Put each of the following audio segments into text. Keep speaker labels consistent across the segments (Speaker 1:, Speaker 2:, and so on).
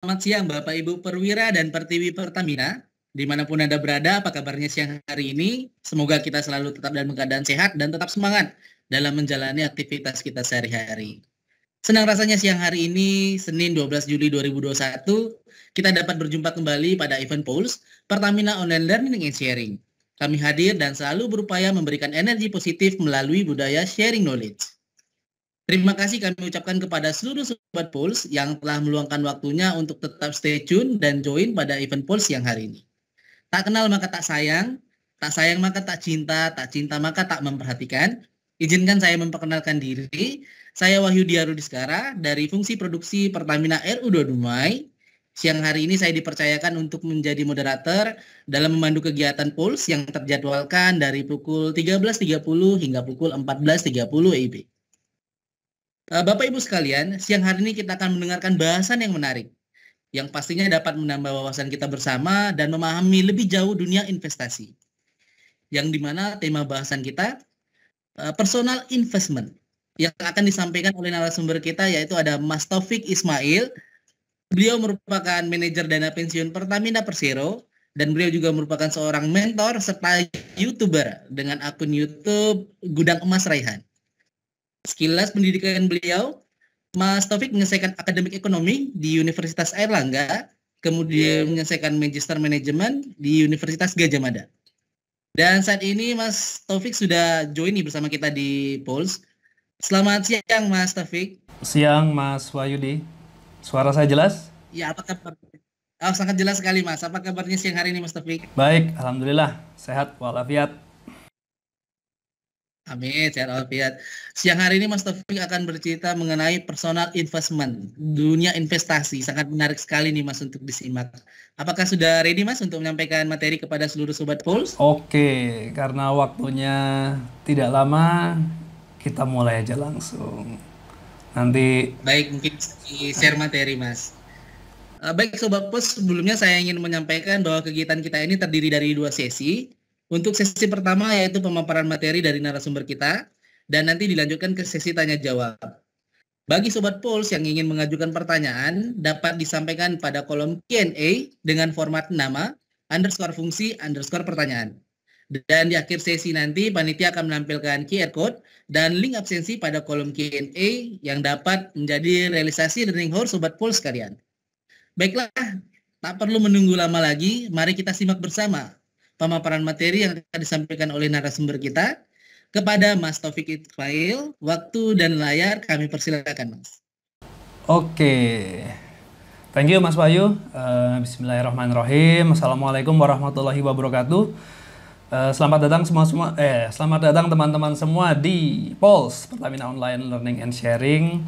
Speaker 1: Selamat siang Bapak Ibu Perwira dan Pertiwi Pertamina. Di mana pun Anda berada, apa kabarnya siang hari ini? Semoga kita selalu tetap dalam keadaan sehat dan tetap semangat dalam menjalani aktivitas kita sehari-hari. Senang rasanya siang hari ini, Senin 12 Juli 2021, kita dapat berjumpa kembali pada event Pulse, Pertamina Online Learning and Sharing. Kami hadir dan selalu berupaya memberikan energi positif melalui budaya sharing knowledge. Terima kasih kami ucapkan kepada seluruh Sobat Pulse yang telah meluangkan waktunya untuk tetap stay tune dan join pada event Pulse yang hari ini. Tak kenal maka tak sayang, tak sayang maka tak cinta, tak cinta maka tak memperhatikan. Izinkan saya memperkenalkan diri. Saya Wahyu Diarudiskara dari fungsi produksi Pertamina RU2 Dumai. Siang hari ini saya dipercayakan untuk menjadi moderator dalam memandu kegiatan Pulse yang terjadwalkan dari pukul 13.30 hingga pukul 14.30 EIB. Eh, Bapak Ibu sekalian, siang hari ini kita akan mendengarkan bahasan yang menarik yang pastinya dapat menambah wawasan kita bersama dan memahami lebih jauh dunia investasi. Yang di mana tema bahasan kita eh, personal investment yang akan disampaikan oleh narasumber kita yaitu ada Mas Taufik Ismail. Beliau merupakan manajer dana pensiun Pertamina Persero dan beliau juga merupakan seorang mentor serta YouTuber dengan akun YouTube Gudang Emas Raihan. Sekilas pendidikan beliau, Mas Taufik menyelesaikan akademik ekonomi di Universitas Airlangga, kemudian menyelesaikan magister manajemen di Universitas Gajah Mada. Dan saat ini Mas Taufik sudah join nih bersama kita di Pulse. Selamat siang Mas Taufik.
Speaker 2: Siang Mas Wayudi. Suara saya jelas?
Speaker 1: Ya, apa kabar? Oh, sangat jelas sekali Mas. Apa kabarnya siang hari ini Mas Taufik?
Speaker 2: Baik, Alhamdulillah. Sehat walafiat.
Speaker 1: Amin, sehat walafiat. Siang hari ini Mas Taufik akan bercerita mengenai personal investment, dunia investasi. Sangat menarik sekali nih Mas untuk disimak. Apakah sudah ready Mas untuk menyampaikan materi kepada seluruh Sobat Pulse?
Speaker 2: Oke, karena waktunya tidak lama, kita mulai aja langsung. Nanti...
Speaker 1: Baik, mungkin share materi Mas. Eh, baik Sobat Pulse, sebelumnya saya ingin menyampaikan bahwa kegiatan kita ini terdiri dari dua sesi. Untuk sesi pertama yaitu pemaparan materi dari narasumber kita dan nanti dilanjutkan ke sesi tanya jawab. Bagi sobat Pulse yang ingin mengajukan pertanyaan dapat disampaikan pada kolom Q&A dengan format nama underscore fungsi underscore pertanyaan. Dan di akhir sesi nanti panitia akan menampilkan QR code dan link absensi pada kolom Q&A yang dapat menjadi realisasi learning horse sobat Pulse sekalian. Baiklah, tak perlu menunggu lama lagi, mari kita simak bersama pemaparan materi yang akan disampaikan oleh narasumber kita kepada Mas Taufik Ismail. Waktu dan layar kami persilakan, Mas.
Speaker 2: Oke. Thank you Mas Bayu. Uh, Bismillahirrahmanirrahim. Assalamualaikum warahmatullahi wabarakatuh. Uh, selamat datang semua semua eh selamat datang teman-teman semua di Pulse Pertamina Online Learning and Sharing.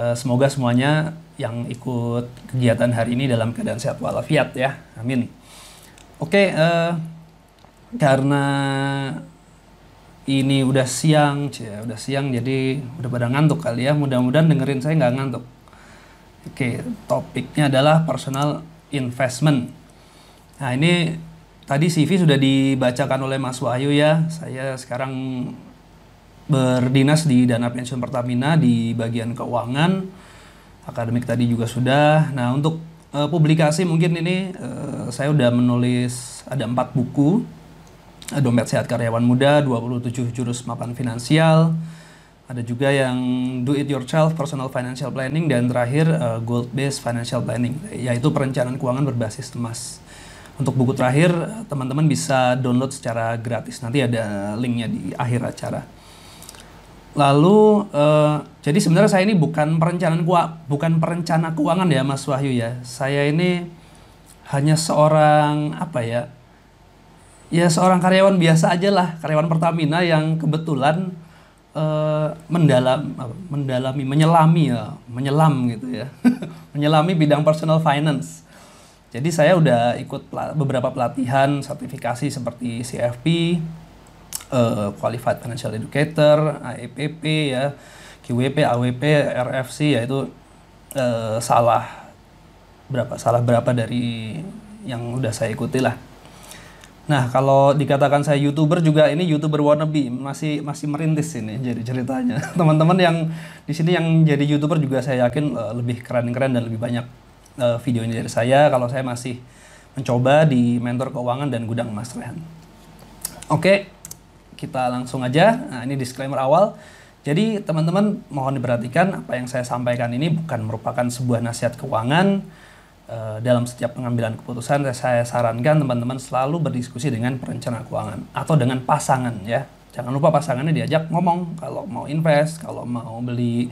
Speaker 2: Uh, semoga semuanya yang ikut kegiatan hari ini dalam keadaan sehat walafiat ya. Amin. Oke, okay, uh, karena ini udah siang, cia, udah siang jadi udah pada ngantuk kali ya. Mudah-mudahan dengerin saya nggak ngantuk. Oke, topiknya adalah personal investment. Nah ini tadi CV sudah dibacakan oleh Mas Wahyu ya. Saya sekarang berdinas di Dana Pensiun Pertamina di bagian keuangan. Akademik tadi juga sudah. Nah untuk uh, publikasi mungkin ini uh, saya udah menulis ada empat buku dompet sehat karyawan muda, 27 jurus mapan finansial, ada juga yang do it yourself personal financial planning dan terakhir uh, gold based financial planning yaitu perencanaan keuangan berbasis emas. Untuk buku terakhir teman-teman bisa download secara gratis. Nanti ada linknya di akhir acara. Lalu uh, jadi sebenarnya saya ini bukan perencanaan bukan perencana keuangan ya Mas Wahyu ya. Saya ini hanya seorang apa ya? Ya seorang karyawan biasa aja lah. Karyawan Pertamina yang kebetulan uh, mendalam mendalami menyelami ya menyelam gitu ya. Menyelami bidang personal finance. Jadi saya udah ikut beberapa pelatihan sertifikasi seperti CFP uh, eh, Qualified Financial Educator AEPP ya QWP AWP RFC yaitu uh, salah berapa salah berapa dari yang udah saya ikuti lah Nah, kalau dikatakan saya YouTuber juga ini YouTuber wannabe, masih masih merintis ini jadi ceritanya. Teman-teman yang di sini yang jadi YouTuber juga saya yakin uh, lebih keren-keren dan lebih banyak uh, video ini dari saya kalau saya masih mencoba di mentor keuangan dan gudang Mas Rehan. Oke, kita langsung aja. Nah, ini disclaimer awal. Jadi teman-teman mohon diperhatikan apa yang saya sampaikan ini bukan merupakan sebuah nasihat keuangan. Uh, dalam setiap pengambilan keputusan saya sarankan teman-teman selalu berdiskusi dengan perencana keuangan atau dengan pasangan ya. Jangan lupa pasangannya diajak ngomong kalau mau invest, kalau mau beli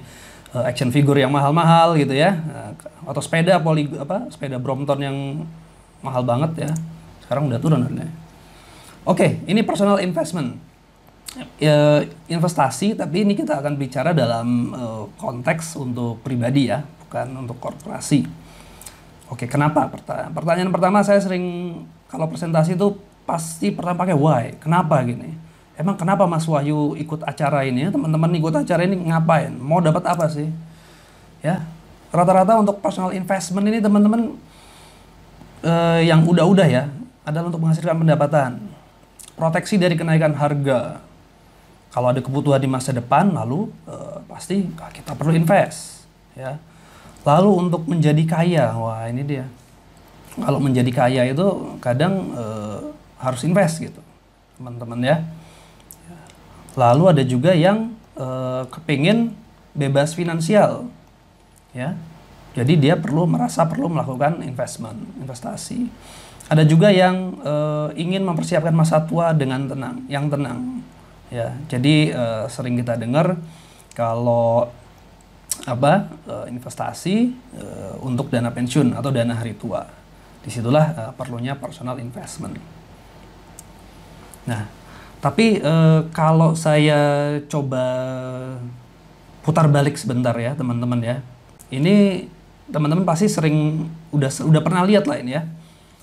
Speaker 2: uh, action figure yang mahal-mahal gitu ya. Uh, atau sepeda poli apa sepeda Brompton yang mahal banget ya. Sekarang udah turun harganya. Oke ini personal investment. Uh, investasi tapi ini kita akan bicara dalam uh, konteks untuk pribadi ya bukan untuk korporasi oke kenapa? Pertanyaan pertama saya sering kalau presentasi itu pasti pertama pakai why kenapa gini? Emang kenapa Mas Wahyu ikut acara ini? Teman-teman ikut acara ini ngapain? Mau dapat apa sih? Ya rata-rata untuk personal investment ini teman-teman eh, yang udah-udah ya adalah untuk menghasilkan pendapatan. Proteksi dari kenaikan harga. Kalau ada kebutuhan di masa depan lalu eh, pasti kita perlu invest ya lalu untuk menjadi kaya wah ini dia kalau menjadi kaya itu kadang eh, harus invest gitu teman-teman ya Lalu ada juga yang uh, kepingin bebas finansial, ya. Jadi dia perlu merasa perlu melakukan investment, investasi. Ada juga yang uh, ingin mempersiapkan masa tua dengan tenang, yang tenang, ya. Jadi uh, sering kita dengar kalau apa uh, investasi uh, untuk dana pensiun atau dana hari tua. Di situlah uh, perlunya personal investment. Nah, tapi kalau saya coba putar balik sebentar ya teman-teman ya. Ini teman-teman pasti sering udah udah pernah lihat lah ini ya.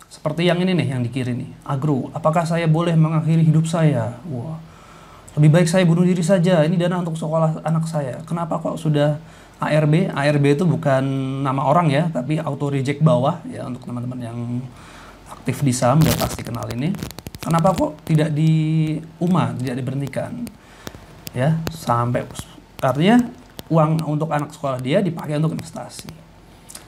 Speaker 2: Seperti yang ini nih yang di kiri nih. Agro, apakah saya boleh mengakhiri hidup saya? Wah. Lebih baik saya bunuh diri saja. Ini dana untuk sekolah anak saya. Kenapa kok sudah ARB? ARB itu bukan nama orang ya, tapi auto reject bawah ya untuk teman-teman yang aktif di saham dia pasti kenal ini Kenapa kok tidak di UMA, tidak diberhentikan? Ya, sampai artinya uang untuk anak sekolah dia dipakai untuk investasi.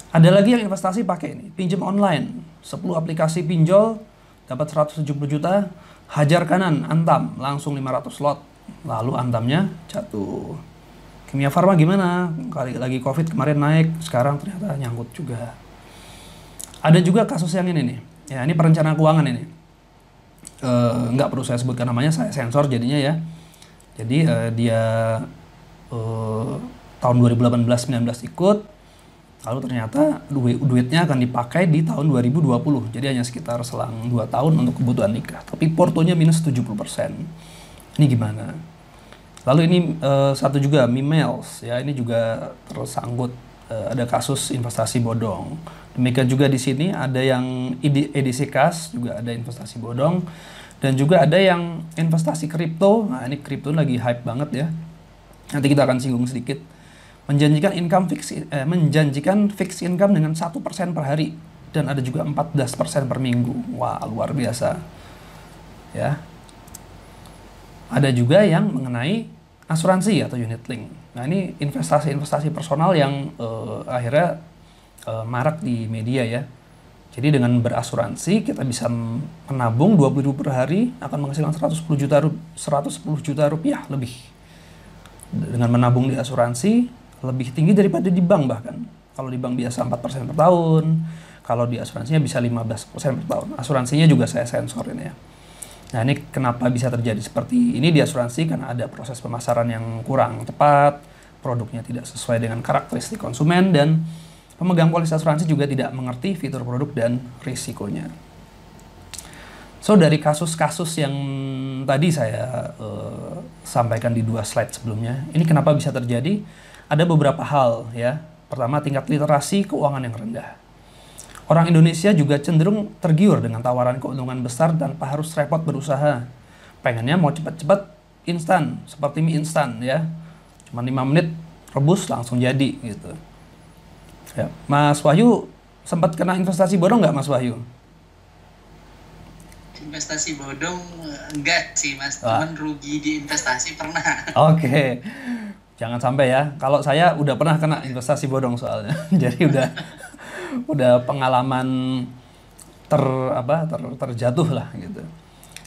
Speaker 2: Ada lagi yang investasi pakai ini, pinjam online. 10 aplikasi pinjol dapat 170 juta, hajar kanan, antam, langsung 500 lot. Lalu antamnya jatuh. Kimia Farma gimana? Kali lagi Covid kemarin naik, sekarang ternyata nyangkut juga. Ada juga kasus yang ini nih. Ya, ini perencanaan keuangan ini uh, nggak perlu saya sebutkan namanya saya sensor jadinya ya jadi uh, dia uh, tahun 2018-19 ikut lalu ternyata duit duitnya akan dipakai di tahun 2020 jadi hanya sekitar selang 2 tahun untuk kebutuhan nikah. Tapi portonya minus 70% ini gimana? Lalu ini uh, satu juga Mimels ya. Ini juga tersangkut uh, ada kasus investasi bodong. Demikian juga di sini ada yang edisi kas juga ada investasi bodong. Dan juga ada yang investasi kripto. Nah, ini kripto lagi hype banget ya. Nanti kita akan singgung sedikit. Menjanjikan income fix eh, menjanjikan fix income dengan satu persen per hari dan ada juga 14% per minggu. Wah, luar biasa. Ya. Ada juga yang mengenai asuransi atau unit link. Nah, ini investasi-investasi personal yang uh, akhirnya uh, marak di media ya. Jadi dengan berasuransi kita bisa menabung 20 ribu per hari akan menghasilkan 110 juta 110 juta rupiah lebih. Dengan menabung di asuransi lebih tinggi daripada di bank bahkan. Kalau di bank biasa 4% per tahun, kalau di asuransinya bisa 15% per tahun. Asuransinya juga saya sensor ini ya. Nah ini kenapa bisa terjadi seperti ini di asuransi karena ada proses pemasaran yang kurang tepat, produknya tidak sesuai dengan karakteristik konsumen dan Pemegang polis asuransi juga tidak mengerti fitur produk dan risikonya. So dari kasus-kasus yang tadi saya uh, sampaikan di dua slide sebelumnya, ini kenapa bisa terjadi? Ada beberapa hal ya. Pertama tingkat literasi keuangan yang rendah. Orang Indonesia juga cenderung tergiur dengan tawaran keuntungan besar tanpa harus repot berusaha. Pengennya mau cepat-cepat instan, seperti mie instan ya. Cuma 5 menit rebus langsung jadi gitu. Ya. Mas Wahyu sempat kena investasi bodong nggak Mas Wahyu?
Speaker 1: Investasi bodong enggak sih Mas, ah. cuman rugi di investasi pernah.
Speaker 2: Oke. Okay. Jangan sampai ya. Kalau saya udah pernah kena investasi bodong soalnya. Jadi udah udah pengalaman ter apa ter, terjatuh lah gitu.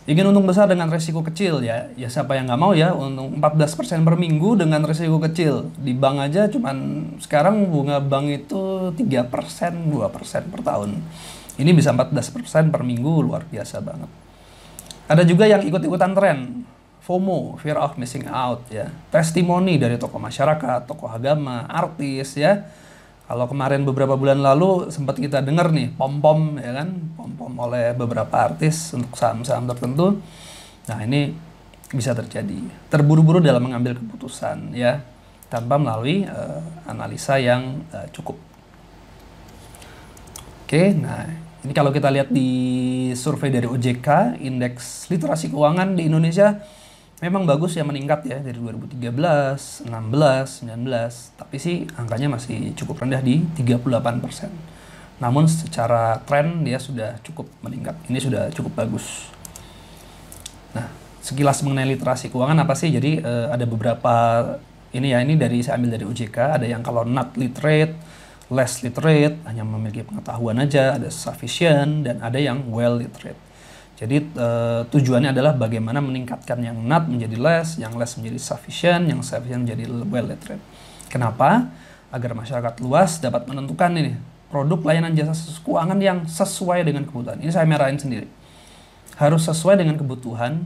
Speaker 2: Ingin untung besar dengan resiko kecil ya, ya siapa yang nggak mau ya untung 14% per minggu dengan resiko kecil. Di bank aja cuman sekarang bunga bank itu 3%, 2% per tahun. Ini bisa 14% per minggu, luar biasa banget. Ada juga yang ikut-ikutan tren, FOMO, fear of missing out ya. Testimoni dari tokoh masyarakat, tokoh agama, artis ya kalau kemarin beberapa bulan lalu sempat kita dengar nih pom-pom ya kan, pom-pom oleh beberapa artis untuk saham-saham tertentu. Nah, ini bisa terjadi. Terburu-buru dalam mengambil keputusan ya tanpa melalui uh, analisa yang uh, cukup. Oke, nah ini kalau kita lihat di survei dari OJK, indeks literasi keuangan di Indonesia memang bagus ya meningkat ya dari 2013, 16, 19, tapi sih angkanya masih cukup rendah di 38%. Namun secara tren dia sudah cukup meningkat. Ini sudah cukup bagus. Nah, sekilas mengenai literasi keuangan apa sih? Jadi uh, ada beberapa ini ya, ini dari saya ambil dari OJK, ada yang kalau not literate, less literate, hanya memiliki pengetahuan aja, ada sufficient dan ada yang well literate. Jadi uh, tujuannya adalah bagaimana meningkatkan yang not menjadi less, yang less menjadi sufficient, yang sufficient menjadi well literate. Kenapa? Agar masyarakat luas dapat menentukan ini produk layanan jasa keuangan yang sesuai dengan kebutuhan. Ini saya merahin sendiri. Harus sesuai dengan kebutuhan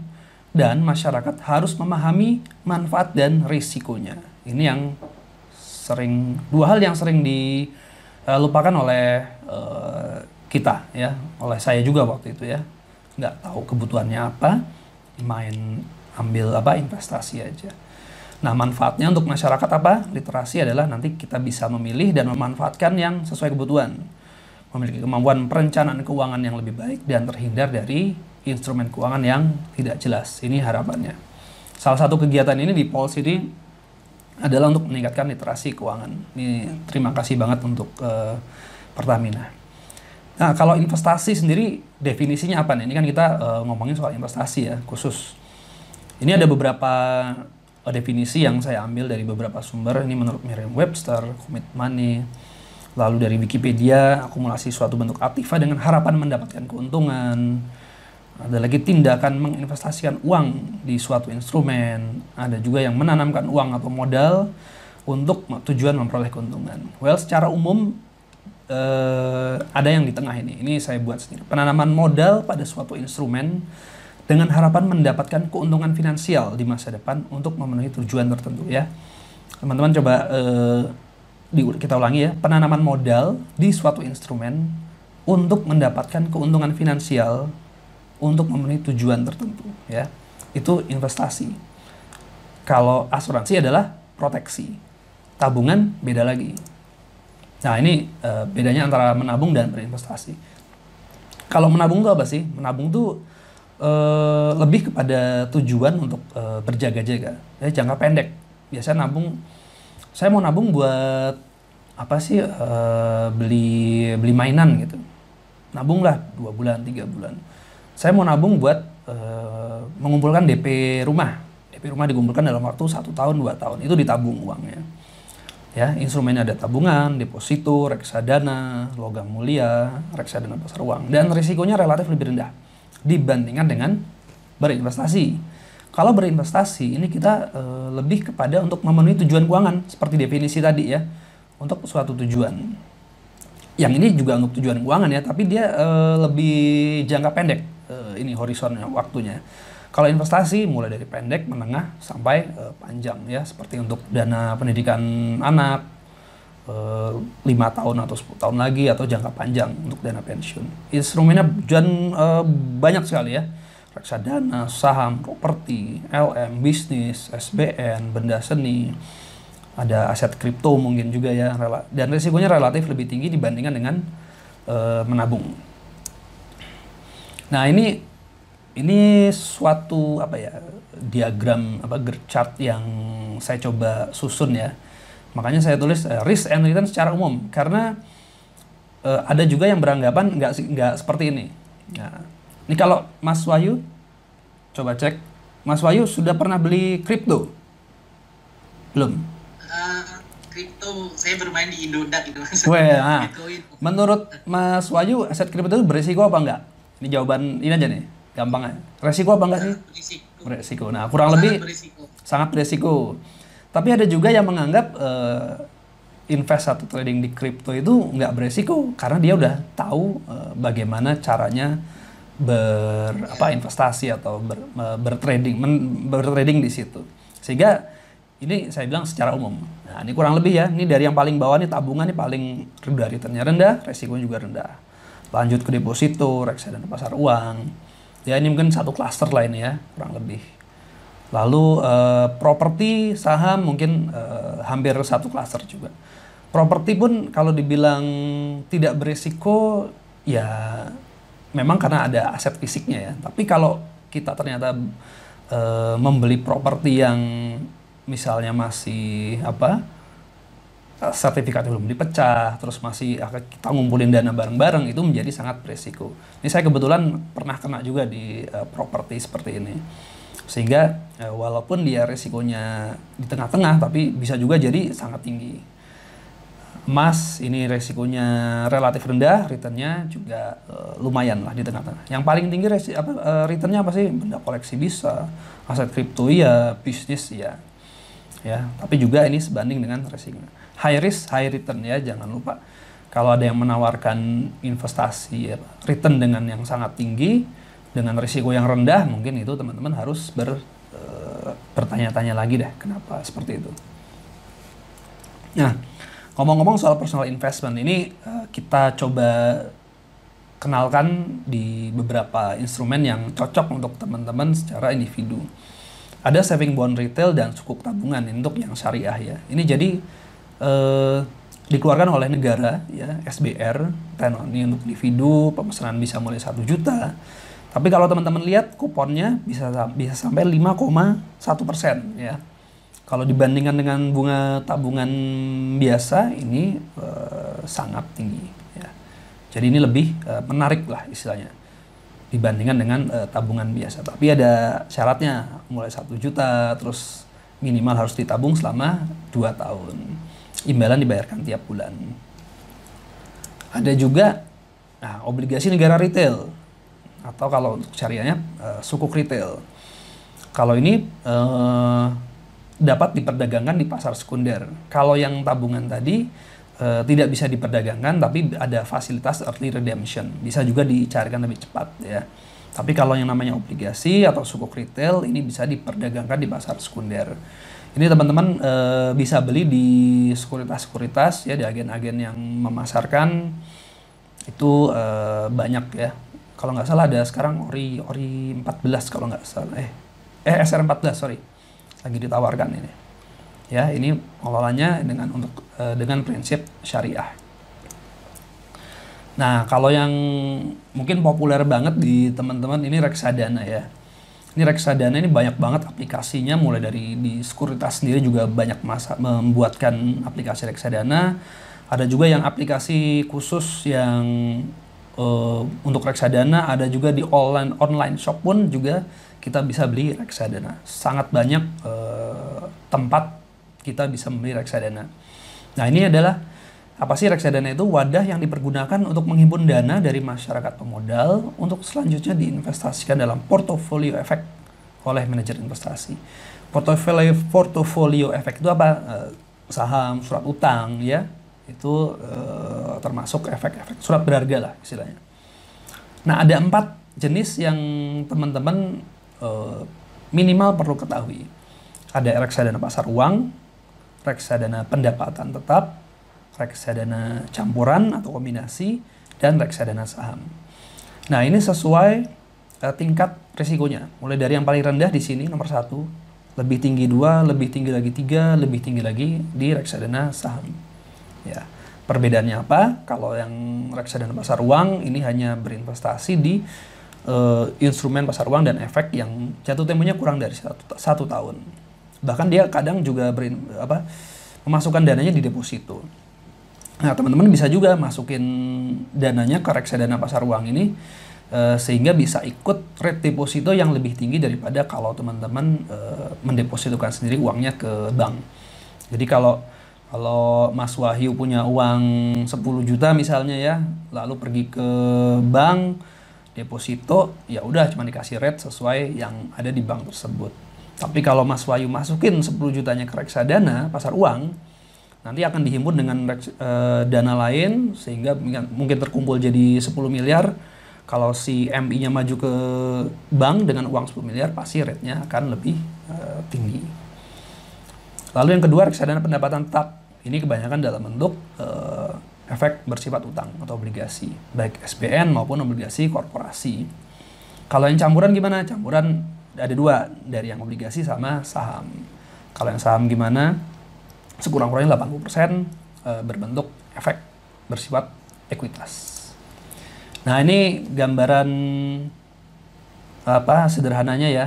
Speaker 2: dan masyarakat harus memahami manfaat dan risikonya. Ini yang sering dua hal yang sering dilupakan oleh uh, kita ya, oleh saya juga waktu itu ya nggak tahu kebutuhannya apa main ambil apa investasi aja. Nah manfaatnya untuk masyarakat apa? Literasi adalah nanti kita bisa memilih dan memanfaatkan yang sesuai kebutuhan. Memiliki kemampuan perencanaan keuangan yang lebih baik dan terhindar dari instrumen keuangan yang tidak jelas. Ini harapannya. Salah satu kegiatan ini di Pulse ini adalah untuk meningkatkan literasi keuangan. Ini terima kasih banget untuk uh, Pertamina Nah, kalau investasi sendiri definisinya apa nih? Ini kan kita uh, ngomongin soal investasi ya, khusus. Ini ada beberapa uh, definisi yang saya ambil dari beberapa sumber. Ini menurut Merriam-Webster, Commit Money, lalu dari Wikipedia, akumulasi suatu bentuk aktiva dengan harapan mendapatkan keuntungan. Ada lagi tindakan menginvestasikan uang di suatu instrumen. Ada juga yang menanamkan uang atau modal untuk tujuan memperoleh keuntungan. Well, secara umum uh, ada yang di tengah ini. Ini saya buat sendiri. Penanaman modal pada suatu instrumen dengan harapan mendapatkan keuntungan finansial di masa depan untuk memenuhi tujuan tertentu ya. Teman-teman coba uh, di, kita ulangi ya. Penanaman modal di suatu instrumen untuk mendapatkan keuntungan finansial untuk memenuhi tujuan tertentu ya. Itu investasi. Kalau asuransi adalah proteksi. Tabungan beda lagi Nah ini uh, bedanya antara menabung dan berinvestasi. Kalau menabung itu apa sih? Menabung tuh uh, lebih kepada tujuan untuk uh, berjaga-jaga, ya jangka pendek. Biasanya nabung, saya mau nabung buat apa sih? Uh, beli beli mainan gitu. Nabung lah dua bulan, tiga bulan. Saya mau nabung buat uh, mengumpulkan DP rumah. DP rumah dikumpulkan dalam waktu satu tahun, dua tahun. Itu ditabung uangnya ya instrumennya ada tabungan, deposito, reksadana, logam mulia, reksadana pasar uang dan risikonya relatif lebih rendah dibandingkan dengan berinvestasi. Kalau berinvestasi ini kita e, lebih kepada untuk memenuhi tujuan keuangan seperti definisi tadi ya untuk suatu tujuan. Yang ini juga untuk tujuan keuangan ya, tapi dia e, lebih jangka pendek e, ini horizonnya waktunya. Kalau investasi mulai dari pendek, menengah sampai uh, panjang ya, seperti untuk dana pendidikan anak uh, tahun atau 10 tahun lagi atau jangka panjang untuk dana pensiun. Instrumennya dan uh, banyak sekali ya. Reksadana, saham, properti, LM, bisnis, SBN, benda seni, ada aset kripto mungkin juga ya dan risikonya relatif lebih tinggi dibandingkan dengan uh, menabung. Nah ini ini suatu apa ya diagram apa chart yang saya coba susun ya. Makanya saya tulis uh, risk and return secara umum. Karena uh, ada juga yang beranggapan nggak nggak seperti ini. Nah ini kalau Mas Wahyu coba cek. Mas Wahyu sudah pernah beli kripto belum?
Speaker 1: Uh, kripto saya bermain di Indodax gitu mas.
Speaker 2: Nah, menurut Mas Wahyu aset kripto itu berisiko apa enggak? Ini jawaban ini aja nih, gampang. Resiko apa enggak sih?
Speaker 1: Berisiko.
Speaker 2: Berisiko. Nah, kurang
Speaker 1: Sangat
Speaker 2: lebih
Speaker 1: berisiko.
Speaker 2: sangat berisiko. Tapi ada juga yang menganggap eh, invest atau trading di kripto itu nggak beresiko karena dia udah tahu eh, bagaimana caranya ber apa investasi atau ber, eh, bertrading men- bertrading di situ. Sehingga ini saya bilang secara umum. Nah, ini kurang lebih ya. Ini dari yang paling bawah nih tabungan nih paling rendah returnnya rendah, resikonya juga rendah. Lanjut ke deposito, reksadana pasar uang. Ya ini mungkin satu klaster lah ini ya, kurang lebih. Lalu eh, properti, saham mungkin eh, hampir satu klaster juga. Properti pun kalau dibilang tidak berisiko, ya memang karena ada aset fisiknya ya. Tapi kalau kita ternyata eh, membeli properti yang misalnya masih apa sertifikatnya belum dipecah, terus masih kita ngumpulin dana bareng-bareng itu menjadi sangat beresiko. Ini saya kebetulan pernah kena juga di eh, properti seperti ini. Sehingga eh, walaupun dia resikonya di tengah-tengah tapi bisa juga jadi sangat tinggi. Emas ini resikonya relatif rendah, returnnya juga eh, lumayan lah di tengah-tengah. Yang paling tinggi resi, eh, returnnya apa sih? Benda koleksi bisa, aset kripto iya, bisnis iya. Ya, tapi juga ini sebanding dengan resikonya. High risk, high return ya, jangan lupa. Kalau ada yang menawarkan investasi return dengan yang sangat tinggi dengan risiko yang rendah, mungkin itu teman-teman harus ber, eh, bertanya-tanya lagi deh kenapa seperti itu. Nah, ngomong-ngomong soal personal investment ini eh, kita coba kenalkan di beberapa instrumen yang cocok untuk teman-teman secara individu. Ada saving bond retail dan sukuk tabungan untuk yang syariah ya. Ini jadi eh, dikeluarkan oleh negara ya SBR ini untuk individu pemesanan bisa mulai 1 juta. Tapi kalau teman-teman lihat kuponnya bisa bisa sampai 5,1 persen ya. Kalau dibandingkan dengan bunga tabungan biasa ini eh, sangat tinggi. Ya. Jadi ini lebih eh, menarik lah istilahnya dibandingkan dengan eh, tabungan biasa. Tapi ada syaratnya mulai satu juta, terus minimal harus ditabung selama 2 tahun. Imbalan dibayarkan tiap bulan. Ada juga nah, obligasi negara retail atau kalau untuk syariahnya eh, sukuk retail. Kalau ini eh, dapat diperdagangkan di pasar sekunder. Kalau yang tabungan tadi eh, tidak bisa diperdagangkan, tapi ada fasilitas early redemption, bisa juga dicarikan lebih cepat ya. Tapi kalau yang namanya obligasi atau sukuk retail ini bisa diperdagangkan di pasar sekunder. Ini teman-teman eh, bisa beli di sekuritas-sekuritas ya di agen-agen yang memasarkan itu eh, banyak ya. Kalau nggak salah ada sekarang ori ori 14 kalau nggak salah eh eh SR 14 sorry lagi ditawarkan ini. Ya, ini pengelolanya dengan untuk eh, dengan prinsip syariah. Nah, kalau yang mungkin populer banget di teman-teman ini reksadana ya. Ini reksadana ini banyak banget aplikasinya mulai dari di sekuritas sendiri juga banyak masa membuatkan aplikasi reksadana. Ada juga yang aplikasi khusus yang eh, untuk reksadana, ada juga di online online shop pun juga kita bisa beli reksadana. Sangat banyak eh, tempat kita bisa membeli reksadana. Nah, ini adalah apa sih reksadana itu? Wadah yang dipergunakan untuk menghimpun dana dari masyarakat pemodal untuk selanjutnya diinvestasikan dalam portofolio efek oleh manajer investasi. Portofolio portofolio efek itu apa? Eh, saham, surat utang, ya. Itu eh, termasuk efek-efek surat berharga lah istilahnya. Nah, ada empat jenis yang teman-teman eh, minimal perlu ketahui. Ada reksadana pasar uang, reksadana pendapatan tetap, reksadana campuran atau kombinasi, dan reksadana saham. Nah, ini sesuai eh, tingkat risikonya. Mulai dari yang paling rendah di sini nomor satu, lebih tinggi dua, lebih tinggi lagi tiga, lebih tinggi lagi di reksadana saham. Ya, perbedaannya apa? Kalau yang reksadana pasar uang ini hanya berinvestasi di eh, instrumen pasar uang dan efek yang jatuh temponya kurang dari satu, satu tahun. Bahkan dia kadang juga berin, apa, memasukkan dananya di deposito. Nah, teman-teman bisa juga masukin dananya ke reksadana pasar uang ini eh, sehingga bisa ikut rate deposito yang lebih tinggi daripada kalau teman-teman eh, mendepositokan sendiri uangnya ke bank. Jadi kalau Kalau Mas Wahyu punya uang 10 juta misalnya ya, lalu pergi ke bank, deposito, ya udah cuma dikasih rate sesuai yang ada di bank tersebut. Tapi kalau Mas Wahyu masukin 10 jutanya ke reksadana, pasar uang, nanti akan dihimpun dengan e, dana lain sehingga mungkin terkumpul jadi 10 miliar. Kalau si MI-nya maju ke bank dengan uang 10 miliar, pasti rate-nya akan lebih e, tinggi. Lalu yang kedua, reksadana pendapatan tetap ini kebanyakan dalam bentuk uh, efek bersifat utang atau obligasi, baik SBN maupun obligasi korporasi. Kalau yang campuran gimana? Campuran ada dua, dari yang obligasi sama saham. Kalau yang saham gimana? Sekurang-kurangnya 80% uh, berbentuk efek bersifat ekuitas. Nah, ini gambaran apa sederhananya ya.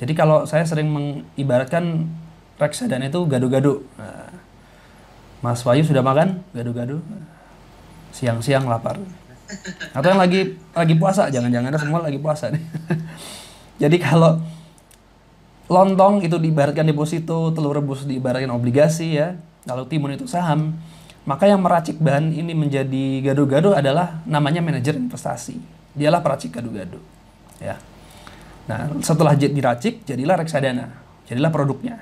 Speaker 2: Jadi kalau saya sering mengibaratkan reksadana itu gado-gado. Nah, Mas Wahyu sudah makan? Gado-gado. Siang-siang lapar. Atau yang lagi lagi puasa, jangan-jangan semua lagi puasa nih. Jadi kalau lontong itu diibaratkan deposito, telur rebus diibaratkan obligasi ya, kalau timun itu saham, maka yang meracik bahan ini menjadi gado-gado adalah namanya manajer investasi. Dialah peracik gado-gado. Ya. Nah, setelah diracik jadilah reksadana, jadilah produknya.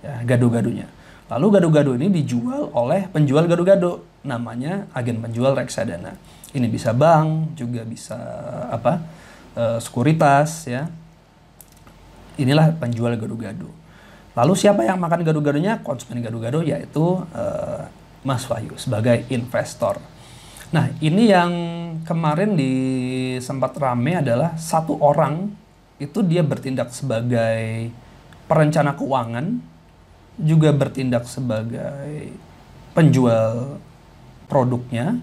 Speaker 2: Ya, gado-gadonya. Lalu gado-gado ini dijual oleh penjual gado-gado, namanya agen penjual reksadana. Ini bisa bank, juga bisa apa? E, sekuritas ya. Inilah penjual gado-gado. Lalu siapa yang makan gado-gadonya? Konsumen gado-gado yaitu e, Mas Wahyu sebagai investor. Nah, ini yang kemarin di sempat rame adalah satu orang itu dia bertindak sebagai perencana keuangan juga bertindak sebagai penjual produknya,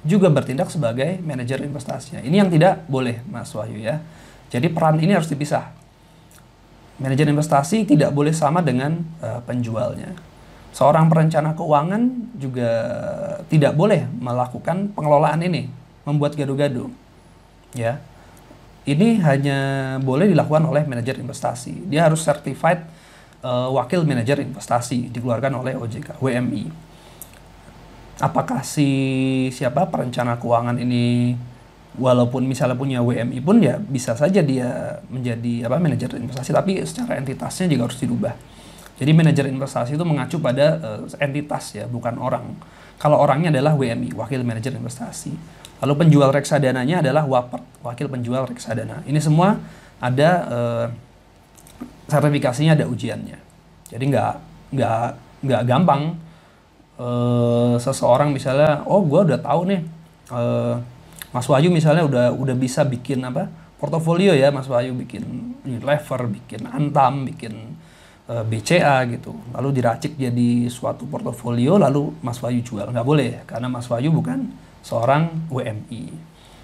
Speaker 2: juga bertindak sebagai manajer investasinya. Ini yang tidak boleh, Mas Wahyu ya. Jadi peran ini harus dipisah. Manajer investasi tidak boleh sama dengan uh, penjualnya. Seorang perencana keuangan juga tidak boleh melakukan pengelolaan ini, membuat gado-gado. Ya. Ini hanya boleh dilakukan oleh manajer investasi. Dia harus certified uh, wakil manajer investasi dikeluarkan oleh OJK WMI. Apakah si siapa perencana keuangan ini walaupun misalnya punya WMI pun ya bisa saja dia menjadi apa manajer investasi tapi secara entitasnya juga harus dirubah. Jadi manajer investasi itu mengacu pada uh, entitas ya, bukan orang. Kalau orangnya adalah WMI, wakil manajer investasi. Lalu penjual reksadananya adalah WAPER, wakil penjual reksadana. Ini semua ada uh, sertifikasinya ada ujiannya. Jadi nggak nggak nggak gampang uh, seseorang misalnya, oh gue udah tahu nih, uh, Mas Wahyu misalnya udah udah bisa bikin apa portofolio ya, Mas Wahyu bikin lever, bikin antam, bikin uh, eh, BCA gitu, lalu diracik jadi suatu portofolio, lalu Mas Wahyu jual nggak boleh karena Mas Wahyu bukan seorang WMI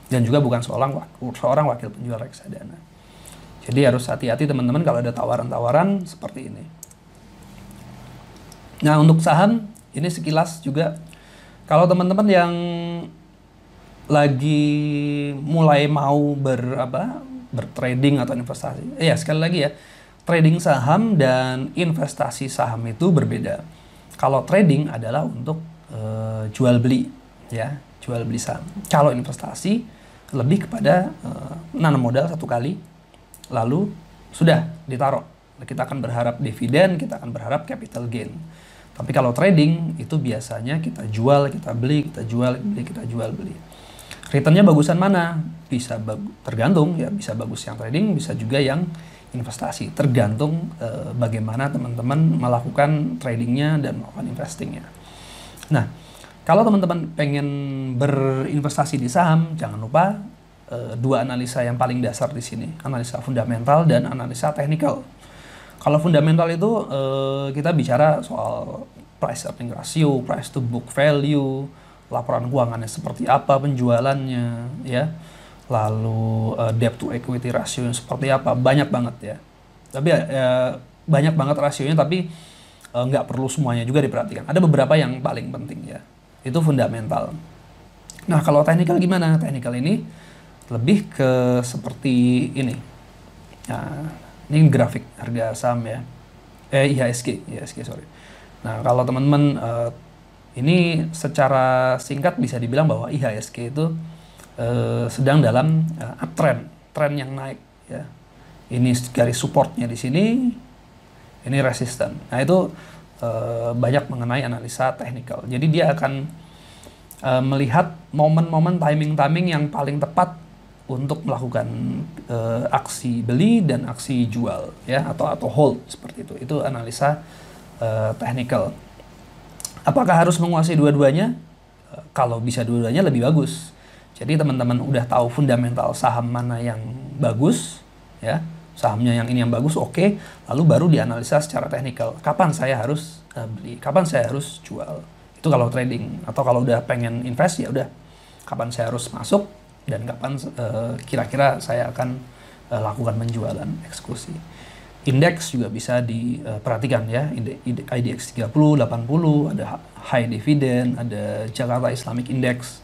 Speaker 2: dan juga bukan seorang seorang wakil penjual reksadana. Jadi harus hati-hati teman-teman kalau ada tawaran-tawaran seperti ini. Nah untuk saham ini sekilas juga kalau teman-teman yang lagi mulai mau ber apa bertrading atau investasi, eh, ya sekali lagi ya trading saham dan investasi saham itu berbeda. Kalau trading adalah untuk uh, jual beli ya jual beli saham. Kalau investasi lebih kepada uh, nanam modal satu kali lalu sudah ditaruh. Kita akan berharap dividen, kita akan berharap capital gain. Tapi kalau trading itu biasanya kita jual, kita beli, kita jual, beli, kita jual, beli. Returnnya bagusan mana? Bisa tergantung ya, bisa bagus yang trading, bisa juga yang investasi. Tergantung e, bagaimana teman-teman melakukan tradingnya dan melakukan investingnya. Nah, kalau teman-teman pengen berinvestasi di saham, jangan lupa uh, dua analisa yang paling dasar di sini, analisa fundamental dan analisa teknikal. Kalau fundamental itu uh, kita bicara soal price earning ratio, price to book value, laporan keuangannya seperti apa, penjualannya, ya, lalu uh, debt to equity ratio yang seperti apa, banyak banget ya. Tapi uh, banyak banget rasionya, tapi nggak uh, perlu semuanya juga diperhatikan. Ada beberapa yang paling penting ya, itu fundamental. Nah kalau teknikal gimana? Teknikal ini lebih ke seperti ini. Nah, ini grafik harga saham ya. Eh IHSG, IHSG sorry. Nah, kalau teman-teman uh, ini secara singkat bisa dibilang bahwa IHSG itu uh, sedang dalam uh, uptrend, tren yang naik ya. Ini garis supportnya di sini, ini resisten. Nah, itu uh, banyak mengenai analisa teknikal. Jadi dia akan uh, melihat momen-momen timing-timing yang paling tepat untuk melakukan uh, aksi beli dan aksi jual ya atau atau hold seperti itu. Itu analisa uh, technical. Apakah harus menguasai dua-duanya? Kalau bisa dua-duanya lebih bagus. Jadi teman-teman udah tahu fundamental saham mana yang bagus, ya sahamnya yang ini yang bagus, oke. Okay. Lalu baru dianalisa secara teknikal. Kapan saya harus uh, beli? Kapan saya harus jual? Itu kalau trading. Atau kalau udah pengen invest ya udah. Kapan saya harus masuk dan kapan kira-kira uh, saya akan uh, lakukan penjualan eksklusi indeks juga bisa diperhatikan ya IDX 30, 80, ada high dividend, ada Jakarta Islamic Index.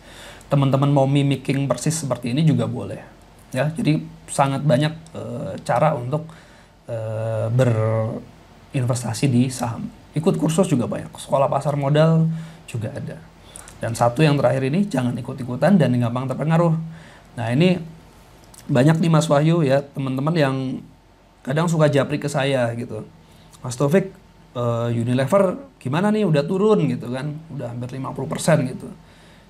Speaker 2: Teman-teman mau mimicking persis seperti ini juga boleh. Ya, jadi sangat banyak e, cara untuk e, berinvestasi di saham. Ikut kursus juga banyak. Sekolah pasar modal juga ada. Dan satu yang terakhir ini jangan ikut-ikutan dan gampang terpengaruh. Nah, ini banyak nih Mas Wahyu ya, teman-teman yang kadang suka japri ke saya gitu. Mas Taufik uh, Unilever gimana nih? Udah turun gitu kan. Udah hampir 50% gitu.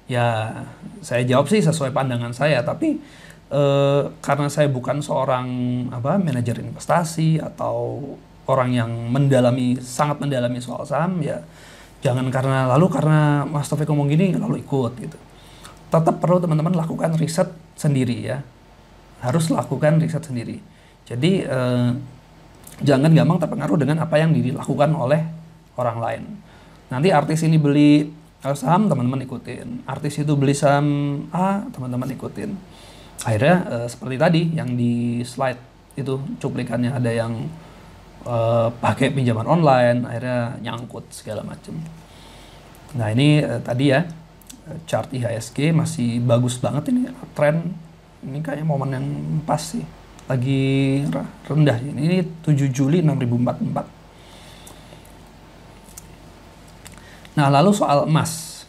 Speaker 2: Ya saya jawab sih sesuai pandangan saya. Tapi uh, karena saya bukan seorang apa manajer investasi atau orang yang mendalami sangat mendalami soal saham ya jangan karena lalu karena Mas Taufik ngomong gini lalu ikut gitu. Tetap perlu teman-teman lakukan riset sendiri ya. Harus lakukan riset sendiri jadi eh, jangan gampang terpengaruh dengan apa yang dilakukan oleh orang lain. Nanti artis ini beli saham, teman-teman ikutin. Artis itu beli saham A, teman-teman ikutin. Akhirnya eh, seperti tadi yang di slide itu cuplikannya ada yang eh, pakai pinjaman online, akhirnya nyangkut segala macam. Nah ini eh, tadi ya chart IHSG masih bagus banget ini tren ini kayaknya momen yang pas sih lagi rendah ini. Ini 7 Juli 6044. Nah, lalu soal emas.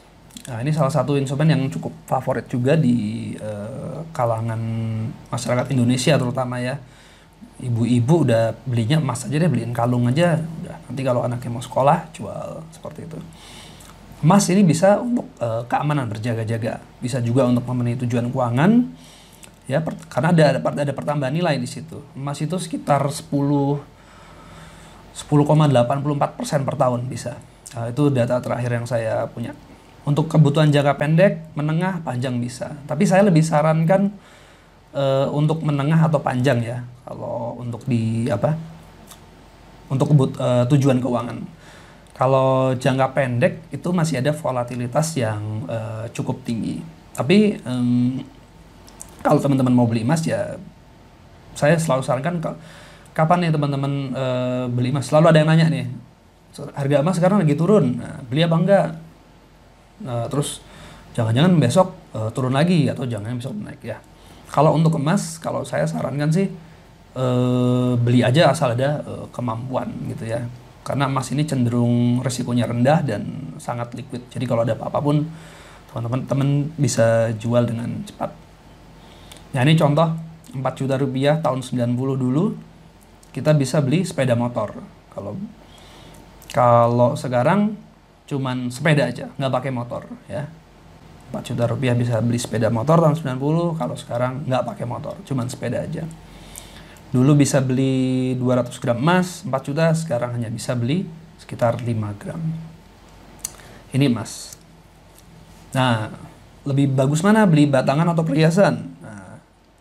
Speaker 2: Nah, ini salah satu instrumen yang cukup favorit juga di uh, kalangan masyarakat Indonesia terutama ya. Ibu-ibu udah belinya emas aja deh, beliin kalung aja. Udah, nanti kalau anaknya mau sekolah jual seperti itu. Emas ini bisa untuk uh, keamanan berjaga-jaga, bisa juga untuk memenuhi tujuan keuangan ya per, karena ada, ada ada pertambahan nilai di situ. Emas itu sekitar 10 10,84 persen per tahun bisa. Nah, itu data terakhir yang saya punya. Untuk kebutuhan jangka pendek menengah panjang bisa. Tapi saya lebih sarankan uh, untuk menengah atau panjang ya. Kalau untuk di apa untuk kebut, uh, tujuan keuangan. Kalau jangka pendek itu masih ada volatilitas yang uh, cukup tinggi. Tapi um, kalau teman-teman mau beli emas ya saya selalu sarankan kapan nih teman-teman e, beli emas? Selalu ada yang nanya nih harga emas sekarang lagi turun nah, beli apa enggak? Nah, terus jangan-jangan besok e, turun lagi atau jangan besok naik. Ya kalau untuk emas kalau saya sarankan sih e, beli aja asal ada e, kemampuan gitu ya. Karena emas ini cenderung resikonya rendah dan sangat liquid. Jadi kalau ada apa-apa pun teman-teman teman bisa jual dengan cepat Nah ini contoh 4 juta rupiah tahun 90 dulu kita bisa beli sepeda motor. Kalau kalau sekarang cuman sepeda aja, nggak pakai motor ya. 4 juta rupiah bisa beli sepeda motor tahun 90, kalau sekarang nggak pakai motor, cuman sepeda aja. Dulu bisa beli 200 gram emas, 4 juta, sekarang hanya bisa beli sekitar 5 gram. Ini emas. Nah, lebih bagus mana beli batangan atau perhiasan?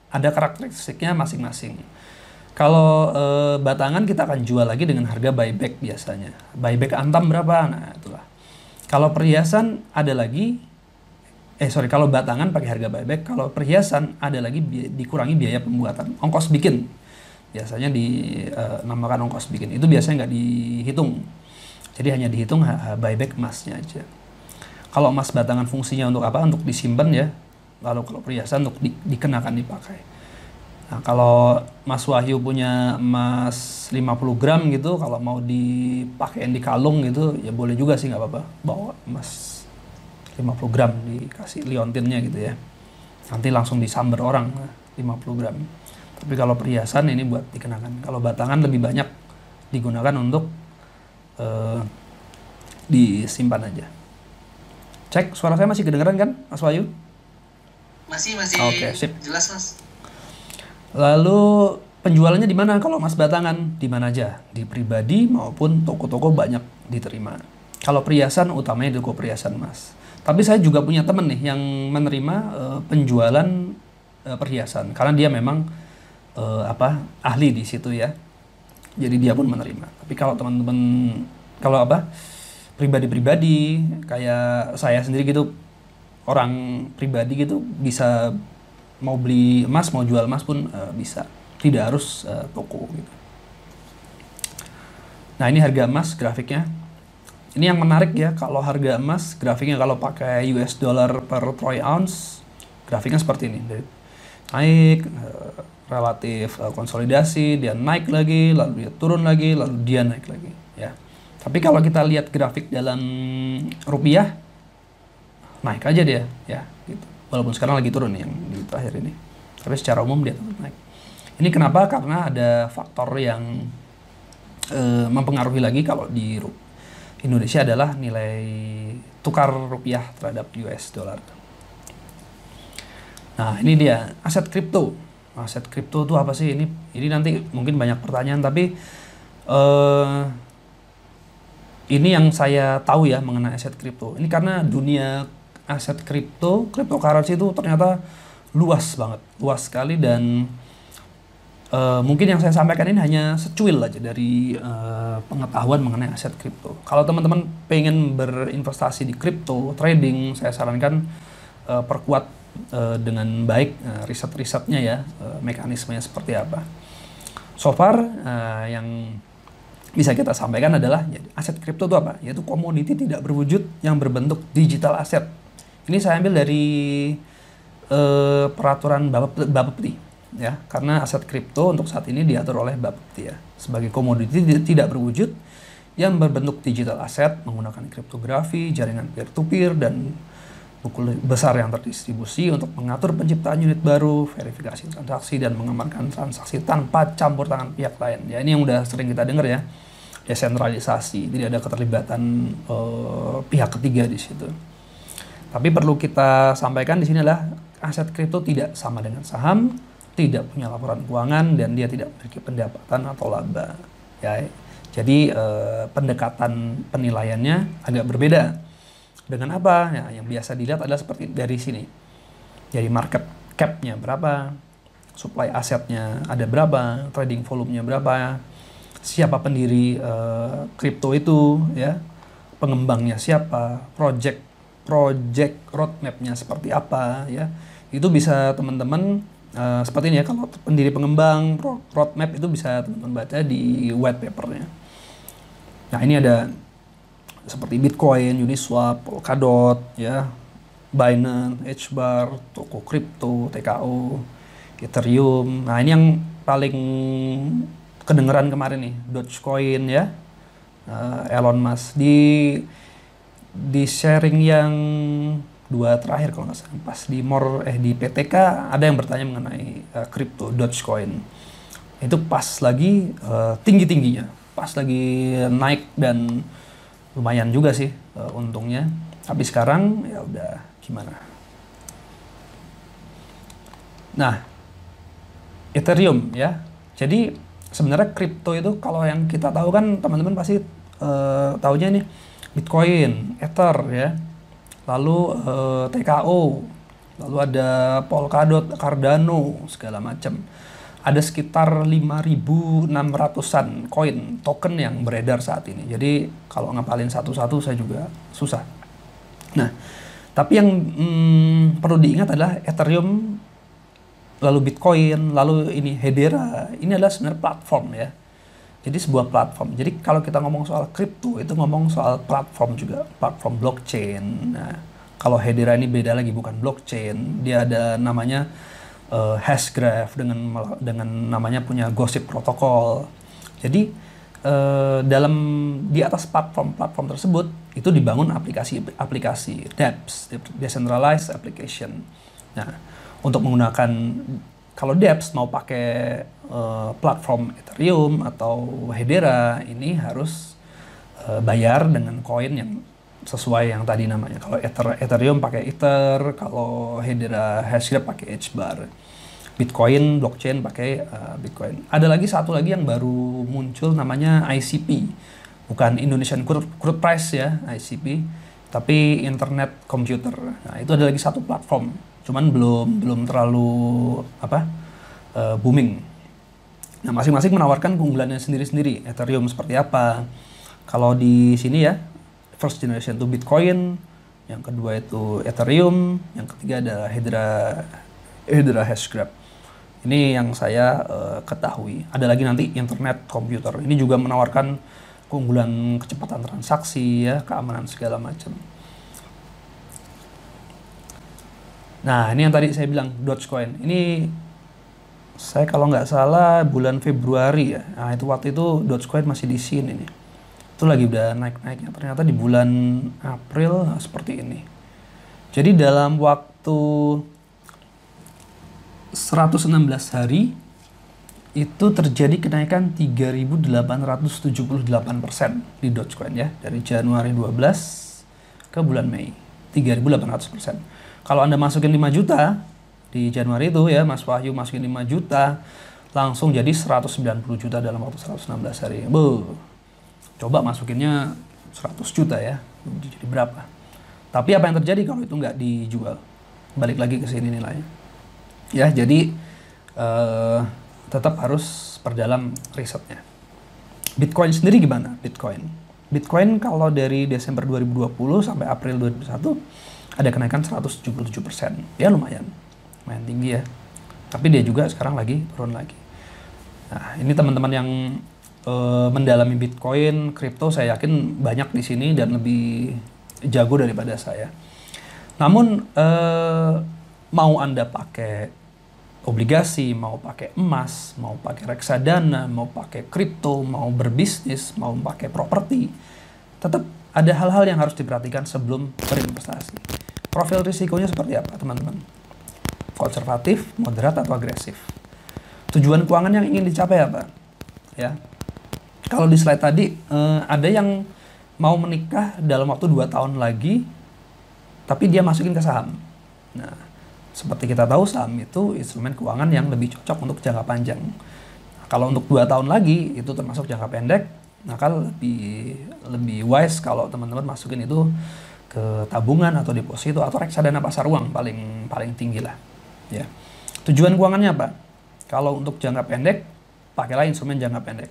Speaker 2: Ada karakteristiknya masing-masing. Kalau e, batangan kita akan jual lagi dengan harga buyback biasanya. Buyback antam berapa? Nah, itulah. Kalau perhiasan ada lagi eh sorry kalau batangan pakai harga buyback, kalau perhiasan ada lagi bi dikurangi biaya pembuatan, ongkos bikin. Biasanya dinamakan eh, ongkos bikin. Itu biasanya nggak dihitung. Jadi hanya dihitung buyback emasnya aja. Kalau emas batangan fungsinya untuk apa? Untuk disimpan ya, lalu kalau perhiasan untuk di, dikenakan dipakai. Nah, kalau Mas Wahyu punya emas 50 gram gitu, kalau mau dipakein di kalung gitu, ya boleh juga sih nggak apa-apa. Bawa emas 50 gram dikasih liontinnya gitu ya. Nanti langsung disamber orang 50 gram. Tapi kalau perhiasan ini buat dikenakan. Kalau batangan lebih banyak digunakan untuk uh, disimpan aja. Cek, suara saya masih kedengeran kan, Mas Wahyu?
Speaker 1: Masih, masih.
Speaker 2: Oke, sip.
Speaker 1: Jelas, Mas.
Speaker 2: Lalu penjualannya di mana kalau emas batangan? Di mana aja? Di pribadi maupun toko-toko banyak diterima. Kalau perhiasan utamanya di toko perhiasan mas. Tapi saya juga punya temen nih yang menerima uh, penjualan uh, perhiasan karena dia memang uh, apa ahli di situ ya. Jadi dia pun menerima. Tapi kalau teman-teman kalau apa pribadi-pribadi kayak saya sendiri gitu orang pribadi gitu bisa mau beli emas mau jual emas pun uh, bisa. Tidak harus uh, toko gitu. Nah ini harga emas grafiknya. Ini yang menarik ya kalau harga emas grafiknya kalau pakai US dollar per troy ounce grafiknya seperti ini. Naik uh, relatif uh, konsolidasi dia naik lagi lalu dia turun lagi lalu dia naik lagi ya. Tapi kalau kita lihat grafik dalam rupiah naik aja dia ya gitu. Walaupun sekarang lagi turun yang di terakhir ini. Tapi secara umum dia tetap naik. Ini kenapa? Karena ada faktor yang e, mempengaruhi lagi kalau di Indonesia adalah nilai tukar rupiah terhadap US dollar. Nah ini dia aset kripto. Aset kripto itu apa sih? Ini ini nanti mungkin banyak pertanyaan tapi eh, ini yang saya tahu ya mengenai aset kripto. Ini karena dunia aset kripto, cryptocurrency itu ternyata luas banget, luas sekali dan uh, mungkin yang saya sampaikan ini hanya secuil aja dari uh, pengetahuan mengenai aset kripto. Kalau teman-teman pengen berinvestasi di kripto, trading, saya sarankan uh, perkuat uh, dengan baik uh, riset-risetnya ya, uh, mekanismenya seperti apa. So far uh, yang bisa kita sampaikan adalah ya, aset kripto itu apa? Yaitu komoditi tidak berwujud yang berbentuk digital aset ini saya ambil dari uh, peraturan Bapepti ya, karena aset kripto untuk saat ini diatur oleh Bapepti ya sebagai komoditi tidak berwujud yang berbentuk digital aset menggunakan kriptografi, jaringan peer-to-peer dan buku besar yang terdistribusi untuk mengatur penciptaan unit baru, verifikasi transaksi dan mengamankan transaksi tanpa campur tangan pihak lain. Ya ini yang udah sering kita dengar ya, desentralisasi, tidak ada keterlibatan uh, pihak ketiga di situ. Tapi perlu kita sampaikan di sini adalah aset kripto tidak sama dengan saham, tidak punya laporan keuangan dan dia tidak memiliki pendapatan atau laba. Ya, jadi eh, pendekatan penilaiannya agak berbeda. Dengan apa? Ya, yang biasa dilihat adalah seperti dari sini. Jadi market cap-nya berapa, supply asetnya ada berapa, trading volumenya berapa, siapa pendiri kripto eh, itu, ya, pengembangnya siapa, project project roadmapnya seperti apa ya itu bisa teman-teman uh, seperti ini ya kalau pendiri pengembang roadmap itu bisa teman-teman baca di white papernya nah ini ada seperti Bitcoin, Uniswap, Polkadot ya Binance, HBAR, toko kripto, TKO, Ethereum. Nah, ini yang paling kedengeran kemarin nih, Dogecoin ya. Uh, Elon Musk di di sharing yang dua terakhir kalau nggak salah. Pas di more eh di PTK ada yang bertanya mengenai uh, Dogecoin. Itu pas lagi uh, tinggi tingginya pas lagi naik dan lumayan juga sih uh, untungnya. Tapi sekarang ya udah gimana? Nah Ethereum ya. Jadi sebenarnya kripto itu kalau yang kita tahu kan teman-teman pasti uh, tahunya nih Bitcoin, Ether ya. Lalu eh, TKO, lalu ada Polkadot, Cardano, segala macam. Ada sekitar 5.600-an koin token yang beredar saat ini. Jadi kalau ngapalin satu-satu saya juga susah. Nah, tapi yang hmm, perlu diingat adalah Ethereum, lalu Bitcoin, lalu ini Hedera. Ini adalah sebenarnya platform ya jadi sebuah platform. Jadi kalau kita ngomong soal kripto itu ngomong soal platform juga, platform blockchain. Nah, kalau Hedera ini beda lagi bukan blockchain, dia ada namanya uh, Hashgraph dengan dengan namanya punya Gossip Protocol. Jadi uh, dalam di atas platform-platform tersebut itu dibangun aplikasi-aplikasi dApps, decentralized application. Nah, untuk menggunakan kalau dApps mau pakai uh, platform Ethereum atau Hedera ini harus uh, bayar dengan koin yang sesuai yang tadi namanya. Kalau Ether, Ethereum pakai Ether, kalau Hedera Hashgraph pakai Hbar. Bitcoin blockchain pakai uh, Bitcoin. Ada lagi satu lagi yang baru muncul namanya ICP. Bukan Indonesian Crude, Crude Price ya, ICP, tapi Internet Computer. Nah, itu ada lagi satu platform cuman belum belum terlalu apa uh, booming. Nah, masing-masing menawarkan keunggulannya sendiri-sendiri. Ethereum seperti apa? Kalau di sini ya, first generation itu Bitcoin, yang kedua itu Ethereum, yang ketiga ada Hydra Hydra Hashgraph. Ini yang saya uh, ketahui. Ada lagi nanti internet komputer. Ini juga menawarkan keunggulan kecepatan transaksi ya, keamanan segala macam. Nah, ini yang tadi saya bilang Dogecoin. Ini saya kalau nggak salah bulan Februari ya. Nah, itu waktu itu Dogecoin masih di sini nih. Itu lagi udah naik-naiknya. Ternyata di bulan April nah, seperti ini. Jadi dalam waktu 116 hari itu terjadi kenaikan 3.878% di Dogecoin ya dari Januari 12 ke bulan Mei 3.800%. Kalau Anda masukin 5 juta di Januari itu ya, Mas Wahyu masukin 5 juta, langsung jadi 190 juta dalam waktu 116 hari. Be, coba masukinnya 100 juta ya, jadi berapa? Tapi apa yang terjadi kalau itu nggak dijual? Balik lagi ke sini nilainya. Ya, jadi uh, tetap harus perdalam risetnya. Bitcoin sendiri gimana? Bitcoin. Bitcoin kalau dari Desember 2020 sampai April 2021 ada kenaikan 177 persen. Ya lumayan, lumayan tinggi ya. Tapi dia juga sekarang lagi turun lagi. Nah, ini teman-teman yang e, mendalami Bitcoin, kripto, saya yakin banyak di sini dan lebih jago daripada saya. Namun e, mau anda pakai obligasi, mau pakai emas, mau pakai reksadana, mau pakai kripto, mau berbisnis, mau pakai properti, tetap ada hal-hal yang harus diperhatikan sebelum berinvestasi. Profil risikonya seperti apa, teman-teman? Konservatif, moderat, atau agresif? Tujuan keuangan yang ingin dicapai apa? Ya. Kalau di slide tadi eh, ada yang mau menikah dalam waktu 2 tahun lagi tapi dia masukin ke saham. Nah, seperti kita tahu saham itu instrumen keuangan yang lebih cocok untuk jangka panjang. Nah, kalau untuk dua tahun lagi itu termasuk jangka pendek, maka lebih lebih wise kalau teman-teman masukin itu ke tabungan atau deposito atau reksadana pasar uang paling paling tinggi lah ya. Tujuan keuangannya apa? Kalau untuk jangka pendek pakailah instrumen jangka pendek.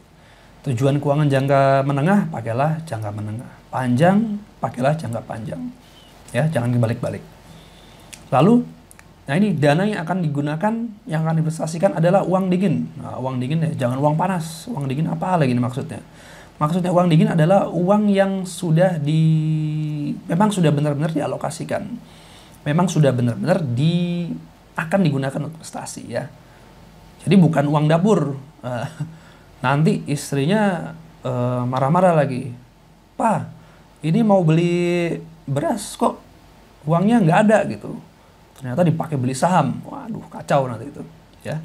Speaker 2: Tujuan keuangan jangka menengah pakailah jangka menengah. Panjang pakailah jangka panjang ya. Jangan dibalik-balik. Lalu nah ini dana yang akan digunakan yang akan divestasikan adalah uang dingin. Nah, uang dingin ya jangan uang panas. Uang dingin apa lagi ini maksudnya? Maksudnya uang dingin adalah uang yang sudah di memang sudah benar-benar dialokasikan. Memang sudah benar-benar di akan digunakan untuk investasi ya. Jadi bukan uang dapur. Uh, nanti istrinya marah marah-marah lagi. Pak, ini mau beli beras kok uangnya nggak ada gitu. Ternyata dipakai beli saham. Waduh, kacau nanti itu, ya.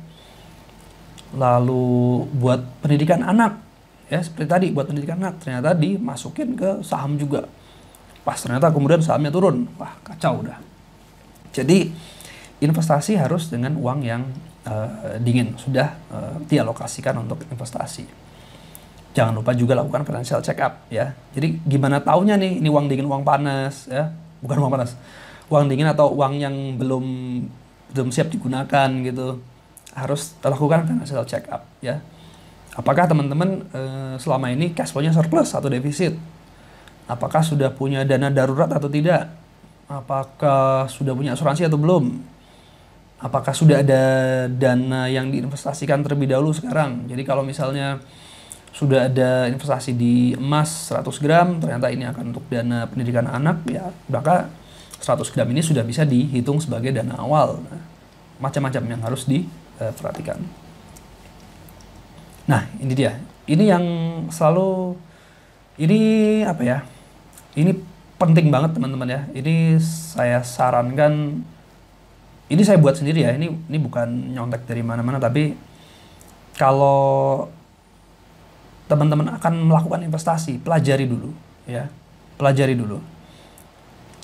Speaker 2: Lalu buat pendidikan anak, ya seperti tadi buat pendidikan anak ternyata dimasukin ke saham juga pas ternyata kemudian sahamnya turun. Wah kacau udah jadi investasi harus dengan uang yang uh, dingin. Sudah uh, dialokasikan untuk investasi. Jangan lupa juga lakukan financial check up ya. Jadi gimana taunya nih ini uang dingin uang panas ya? Bukan uang panas. Uang dingin atau uang yang belum belum siap digunakan gitu. Harus lakukan financial check up ya. Apakah teman-teman uh, selama ini cash flow-nya surplus atau defisit? Apakah sudah punya dana darurat atau tidak? Apakah sudah punya asuransi atau belum? Apakah sudah ada dana yang diinvestasikan terlebih dahulu sekarang? Jadi kalau misalnya sudah ada investasi di emas 100 gram, ternyata ini akan untuk dana pendidikan anak, ya maka 100 gram ini sudah bisa dihitung sebagai dana awal. Nah, macam-macam yang harus diperhatikan. Nah, ini dia. Ini yang selalu ini apa ya? Ini penting banget teman-teman ya. Ini saya sarankan ini saya buat sendiri ya. Ini ini bukan nyontek dari mana-mana tapi kalau teman-teman akan melakukan investasi, pelajari dulu ya. Pelajari dulu.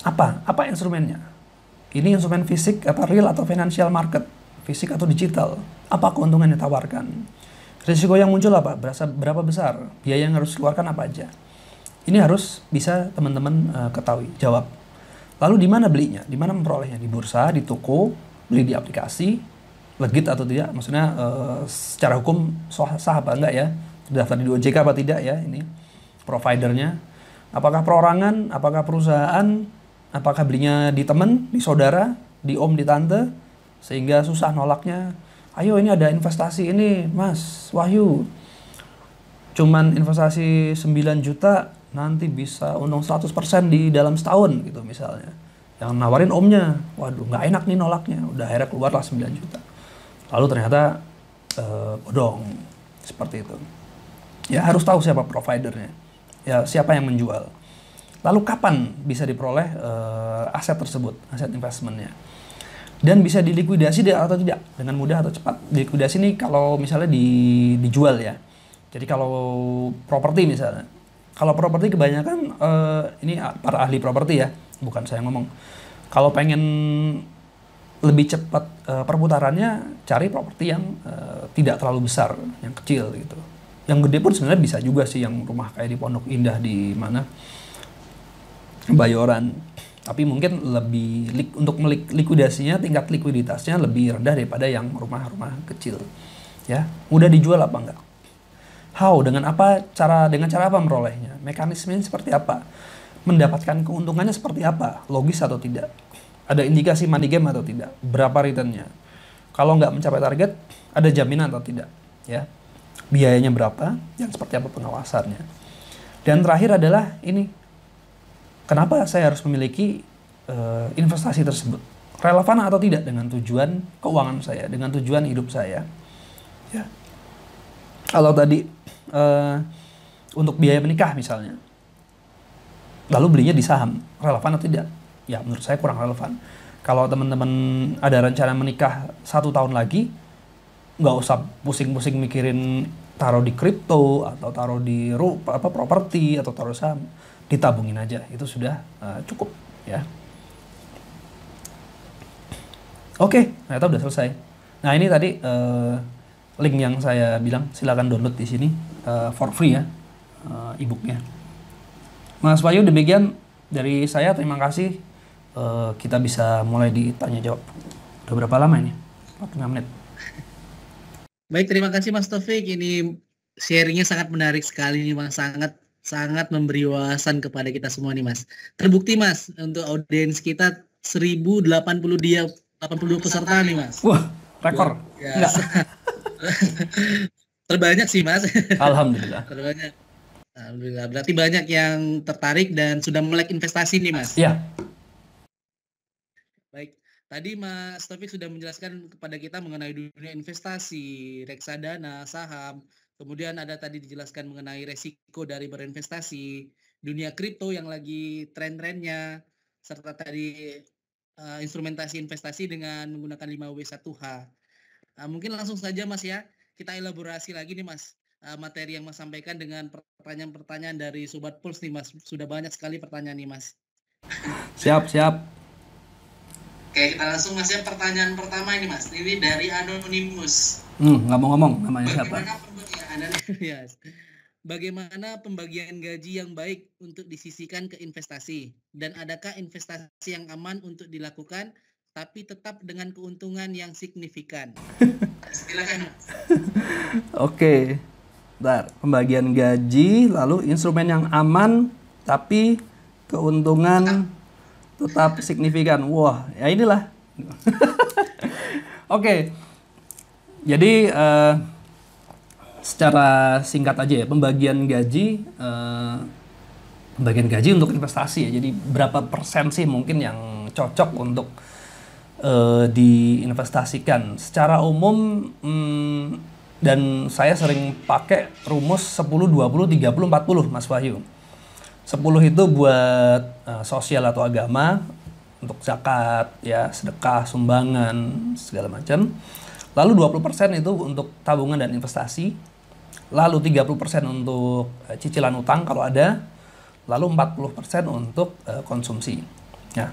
Speaker 2: Apa? Apa instrumennya? Ini instrumen fisik apa real atau financial market? Fisik atau digital? Apa keuntungan yang ditawarkan? Risiko yang muncul apa? Berasa berapa besar? Biaya yang harus dikeluarkan apa aja? Ini harus bisa teman-teman uh, ketahui, jawab. Lalu di mana belinya? Di mana memperolehnya? Di bursa, di toko, beli di aplikasi, legit atau tidak? Maksudnya uh, secara hukum sah, sah apa enggak ya? Terdaftar di OJK apa tidak ya ini? Providernya. Apakah perorangan? Apakah perusahaan? Apakah belinya di teman, di saudara, di om, di tante? Sehingga susah nolaknya ayo ini ada investasi ini mas Wahyu. Cuman investasi 9 juta nanti bisa untung 100% di dalam setahun gitu misalnya. Yang nawarin omnya waduh nggak enak nih nolaknya. Udah akhirnya keluarlah 9 juta. Lalu ternyata eh, bodong seperti itu. Ya harus tahu siapa providernya. Ya siapa yang menjual. Lalu kapan bisa diperoleh eh, aset tersebut aset investmentnya dan bisa dilikuidasi atau tidak dengan mudah atau cepat. Dilikuidasi ini kalau misalnya di, dijual ya. Jadi kalau properti misalnya, kalau properti kebanyakan uh, ini para ahli properti ya, bukan saya ngomong. Kalau pengen lebih cepat uh, perputarannya, cari properti yang uh, tidak terlalu besar, yang kecil gitu. Yang gede pun sebenarnya bisa juga sih, yang rumah kayak di Pondok Indah di mana, Bayoran tapi mungkin lebih untuk likuidasinya tingkat likuiditasnya lebih rendah daripada yang rumah-rumah kecil. Ya mudah dijual apa enggak? How? Dengan apa cara dengan cara apa merolehnya? Mekanismenya seperti apa? Mendapatkan keuntungannya seperti apa? Logis atau tidak? Ada indikasi money game atau tidak? Berapa returnnya? Kalau nggak mencapai target ada jaminan atau tidak? Ya biayanya berapa? Yang seperti apa pengawasannya? Dan terakhir adalah ini Kenapa saya harus memiliki uh, investasi tersebut? Relevan atau tidak dengan tujuan keuangan saya, dengan tujuan hidup saya? Ya. Kalau tadi uh, untuk biaya menikah misalnya, lalu belinya di saham, relevan atau tidak? Ya menurut saya kurang relevan. Kalau teman-teman ada rencana menikah satu tahun lagi, nggak usah pusing-pusing mikirin taruh di kripto atau taruh di apa properti atau taruh saham ditabungin aja. Itu sudah uh, cukup ya. Oke ternyata udah selesai. Nah ini tadi uh, link yang saya bilang silakan download di sini uh, for free ya uh, ebooknya. Mas Bayu demikian dari saya. Terima kasih. Uh, kita bisa mulai ditanya jawab. Udah berapa lama ini? 45 menit.
Speaker 1: Baik terima kasih Mas Taufik. Ini sharingnya sangat menarik sekali nih Mas. Sangat sangat memberi wawasan kepada kita semua nih Mas. Terbukti Mas untuk audiens kita 1080 dia 82 peserta nih Mas.
Speaker 2: Wah, rekor. Ya,
Speaker 1: Terbanyak sih Mas.
Speaker 2: Alhamdulillah.
Speaker 1: Terbanyak. Alhamdulillah. Berarti banyak yang tertarik dan sudah melek investasi nih Mas.
Speaker 2: Iya.
Speaker 1: Baik. Tadi Mas Taufik sudah menjelaskan kepada kita mengenai dunia investasi, reksadana, saham, Kemudian ada tadi dijelaskan mengenai resiko dari berinvestasi, dunia kripto yang lagi tren-trennya, serta tadi uh, instrumentasi investasi dengan menggunakan 5W1H. Uh, mungkin langsung saja Mas ya, kita elaborasi lagi nih Mas, uh, materi yang Mas sampaikan dengan pertanyaan-pertanyaan dari Sobat Puls nih Mas. Sudah banyak sekali pertanyaan nih Mas.
Speaker 2: Siap, siap.
Speaker 1: Oke, kita langsung Mas ya pertanyaan pertama ini Mas. Ini dari Anonymous.
Speaker 2: Hmm, nggak mau ngomong namanya siapa?
Speaker 1: yes. Bagaimana pembagian gaji yang baik untuk disisikan ke investasi? Dan adakah investasi yang aman untuk dilakukan tapi tetap dengan keuntungan yang signifikan? Silakan.
Speaker 2: Oke. Bentar, pembagian gaji lalu instrumen yang aman tapi keuntungan tetap signifikan. Wah, ya inilah. Oke. Jadi uh, secara singkat aja ya pembagian gaji eh, pembagian gaji untuk investasi ya jadi berapa persen sih mungkin yang cocok untuk uh, diinvestasikan. Secara umum hmm, dan saya sering pakai rumus 10 20 30 40 Mas Wahyu. 10 itu buat uh, sosial atau agama untuk zakat ya, sedekah, sumbangan, segala macam. Lalu 20% itu untuk tabungan dan investasi. Lalu 30% untuk uh, cicilan utang kalau ada. Lalu 40% untuk uh, konsumsi. Ya.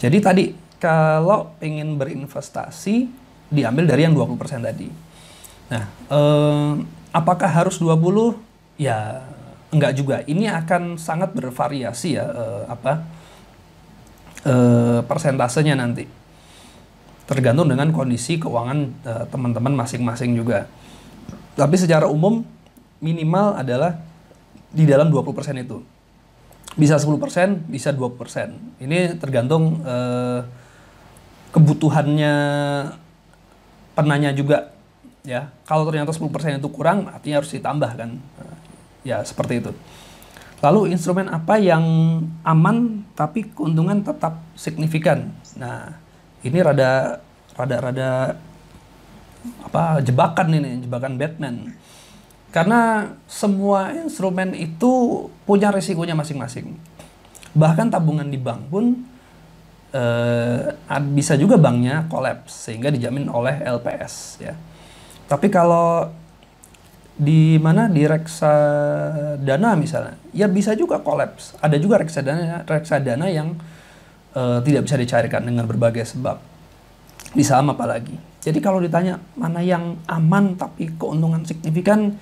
Speaker 2: Jadi tadi kalau ingin berinvestasi diambil dari yang 20% tadi. Nah, eh, apakah harus 20? Ya, enggak juga. Ini akan sangat bervariasi ya eh, apa? Eh, persentasenya nanti. Tergantung dengan kondisi keuangan eh, teman-teman masing-masing juga. Tapi secara umum minimal adalah di dalam 20% itu. Bisa 10%, bisa 20%. Ini tergantung eh, kebutuhannya penanya juga ya kalau ternyata 10% itu kurang artinya harus ditambah kan ya seperti itu lalu instrumen apa yang aman tapi keuntungan tetap signifikan nah ini rada rada rada apa jebakan ini jebakan Batman karena semua instrumen itu punya risikonya masing-masing bahkan tabungan di bank pun uh, bisa juga banknya kolaps sehingga dijamin oleh LPS ya. Tapi kalau di mana di reksadana misalnya, ya bisa juga kolaps. Ada juga reksadana reksadana yang uh, tidak bisa dicairkan dengan berbagai sebab. Di saham apalagi. Jadi kalau ditanya mana yang aman tapi keuntungan signifikan,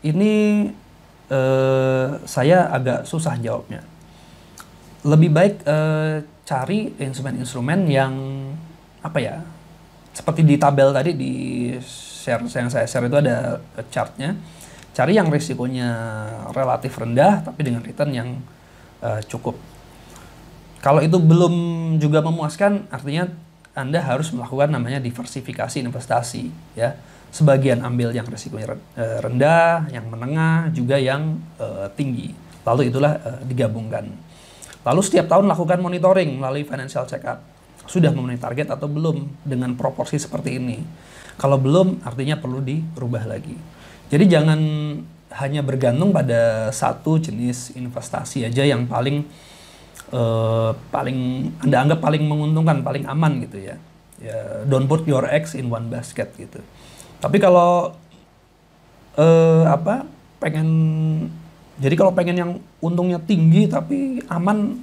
Speaker 2: ini uh, saya agak susah jawabnya. Lebih baik uh, cari instrumen-instrumen yang apa ya seperti di tabel tadi di share yang saya share itu ada chartnya cari yang risikonya relatif rendah tapi dengan return yang uh, cukup kalau itu belum juga memuaskan artinya anda harus melakukan namanya diversifikasi investasi ya sebagian ambil yang risikonya eh, rendah yang menengah juga yang uh, tinggi lalu itulah uh, digabungkan Lalu setiap tahun lakukan monitoring melalui financial check-up. Sudah memenuhi target atau belum dengan proporsi seperti ini. Kalau belum, artinya perlu dirubah lagi. Jadi jangan hanya bergantung pada satu jenis investasi aja yang paling uh, paling Anda anggap paling menguntungkan, paling aman gitu ya. ya don't put your eggs in one basket gitu. Tapi kalau uh, apa pengen jadi kalau pengen yang untungnya tinggi tapi aman,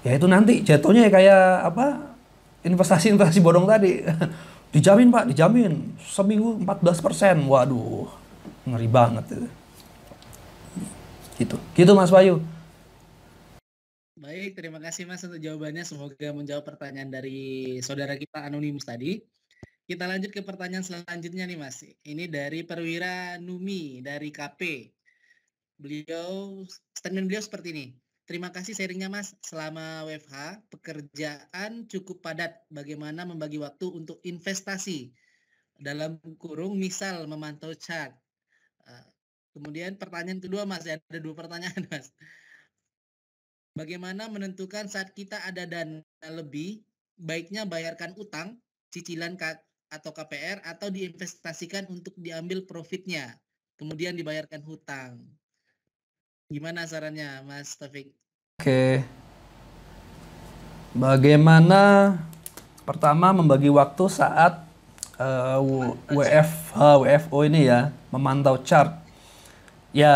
Speaker 2: ya itu nanti jatuhnya ya kayak apa investasi-investasi bodong tadi. dijamin pak, dijamin seminggu 14 persen. Waduh, ngeri banget itu. Gitu, gitu Mas Bayu.
Speaker 1: Baik, terima kasih Mas untuk jawabannya. Semoga menjawab pertanyaan dari saudara kita anonimus tadi. Kita lanjut ke pertanyaan selanjutnya nih Mas. Ini dari Perwira Numi dari KP beliau statement beliau seperti ini. Terima kasih sharingnya Mas. Selama WFH, pekerjaan cukup padat. Bagaimana membagi waktu untuk investasi? Dalam kurung misal memantau chart. Eh, kemudian pertanyaan kedua Mas, ada dua pertanyaan Mas. Bagaimana menentukan saat kita ada dana lebih, baiknya bayarkan utang, cicilan atau KPR, atau diinvestasikan untuk diambil profitnya, kemudian dibayarkan hutang. Gimana sarannya Mas Taufik?
Speaker 2: Oke. Bagaimana pertama membagi waktu saat uh, eh, WFH, WFO ini ya, memantau chart. Ya,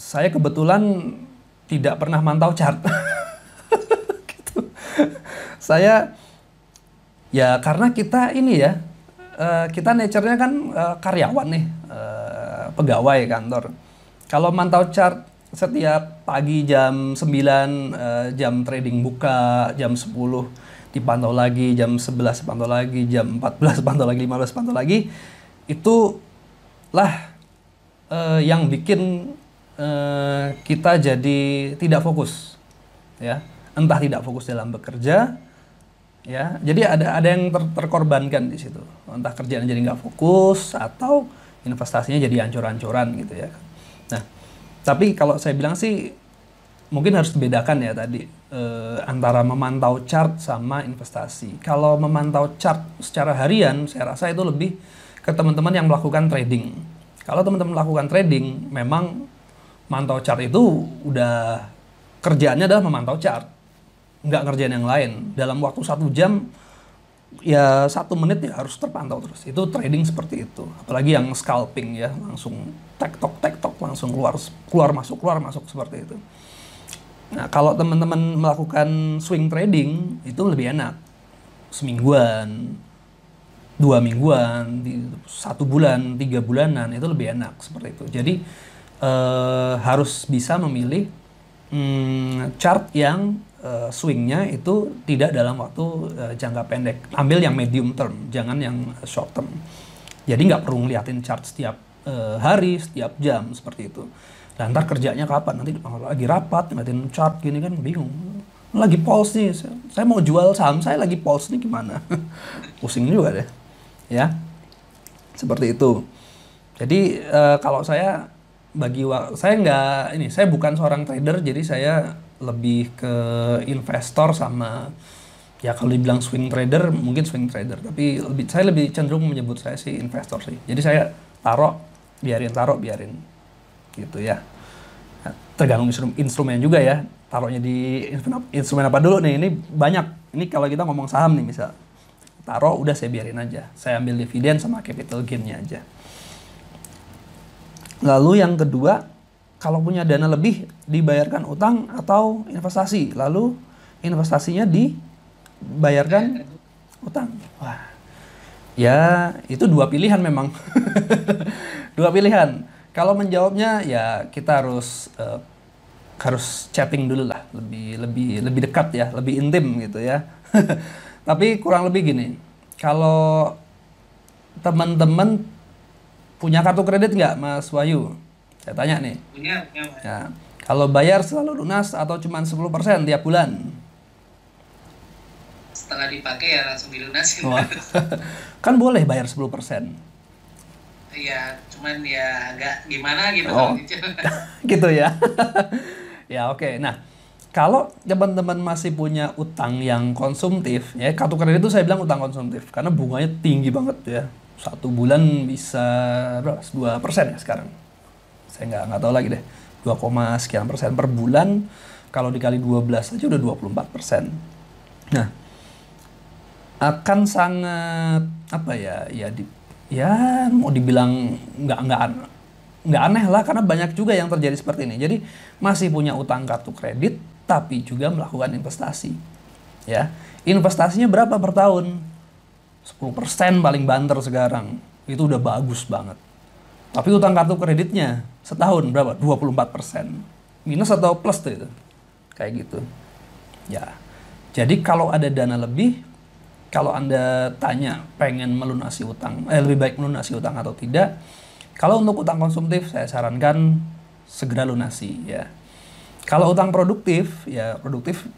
Speaker 2: saya kebetulan tidak pernah mantau chart. gitu. Saya ya karena kita ini ya, uh, kita nature-nya kan uh, karyawan nih, uh, pegawai kantor kalau mantau chart setiap pagi jam 9 uh, eh, jam trading buka, jam 10 dipantau lagi, jam 11 dipantau lagi, jam 14 dipantau lagi, 15 dipantau lagi, itu lah yang bikin uh, kita jadi tidak fokus, ya, entah tidak fokus dalam bekerja, ya, jadi ada ada yang ter, terkorbankan di situ, entah kerjaan jadi nggak fokus atau investasinya jadi ancur-ancuran gitu ya. Nah, tapi kalau saya bilang sih mungkin harus dibedakan ya tadi eh, antara memantau chart sama investasi. Kalau memantau chart secara harian, saya rasa itu lebih ke teman-teman yang melakukan trading. Kalau teman-teman melakukan trading, memang mantau chart itu udah kerjaannya adalah memantau chart, nggak ngerjain yang lain. Dalam waktu satu jam, ya satu menit ya harus terpantau terus. Itu trading seperti itu. Apalagi yang scalping ya, langsung tektok tektok langsung keluar keluar masuk keluar masuk seperti itu. Nah, kalau teman-teman melakukan swing trading itu lebih enak. Semingguan, dua mingguan, satu bulan, tiga bulanan itu lebih enak seperti itu. Jadi eh, harus bisa memilih hmm, chart yang eh, swingnya itu tidak dalam waktu eh, jangka pendek. Ambil yang medium term, jangan yang short term. Jadi nggak perlu ngeliatin chart setiap eh, hari, setiap jam seperti itu. Ntar kerjanya kapan? Nanti lagi rapat, ngeliatin chart gini kan bingung. Lagi pulse nih, saya mau jual saham saya lagi pulse nih gimana? Pusing juga deh. Ya, seperti itu. Jadi uh, kalau saya bagi saya nggak ini, saya bukan seorang trader, jadi saya lebih ke investor sama ya kalau dibilang swing trader mungkin swing trader tapi lebih saya lebih cenderung menyebut saya sih investor sih. Jadi saya taruh biarin taruh biarin gitu ya. Nah, tergantung instrumen juga ya taruhnya di instrumen apa dulu nih ini banyak. Ini kalau kita ngomong saham nih misal taruh udah saya biarin aja. Saya ambil dividen sama capital gainnya aja lalu yang kedua kalau punya dana lebih dibayarkan utang atau investasi. Lalu investasinya dibayarkan utang. Wah. Ya itu dua pilihan memang. Dua pilihan. Kalau menjawabnya ya kita harus uh, harus chatting dulu lah, lebih lebih lebih dekat ya, lebih intim gitu ya. Tapi kurang lebih gini, kalau teman-teman punya kartu kredit nggak, Mas Wahyu? Saya tanya nih. Punya, punya. Ya. Kalau bayar selalu lunas atau cuma 10% tiap bulan?
Speaker 1: Setelah dipakai ya langsung dilunasin.
Speaker 2: kan boleh bayar 10%
Speaker 1: Iya, cuman ya agak gimana gitu. Oh,
Speaker 2: gitu ya. ya oke. Okay. Nah, kalau teman-teman masih punya utang yang konsumtif, ya kartu kredit itu saya bilang utang konsumtif karena bunganya tinggi banget ya. Satu bulan bisa berapa? Dua persen ya sekarang. Saya nggak nggak tahu lagi deh. 2, sekian persen per bulan. Kalau dikali 12 aja udah 24 persen. Nah, akan sangat apa ya ya di ya mau dibilang nggak nggak nggak aneh lah karena banyak juga yang terjadi seperti ini. Jadi masih punya utang kartu kredit tapi juga melakukan investasi. Ya. Investasinya berapa per tahun? 10% paling banter sekarang. Itu udah bagus banget. Tapi utang kartu kreditnya setahun berapa? 24%. Minus atau plus tuh itu? Kayak gitu. Ya. Jadi kalau ada dana lebih, kalau Anda tanya pengen melunasi utang, eh, lebih baik melunasi utang atau tidak, kalau untuk utang konsumtif saya sarankan segera lunasi ya. Kalau utang produktif, ya produktif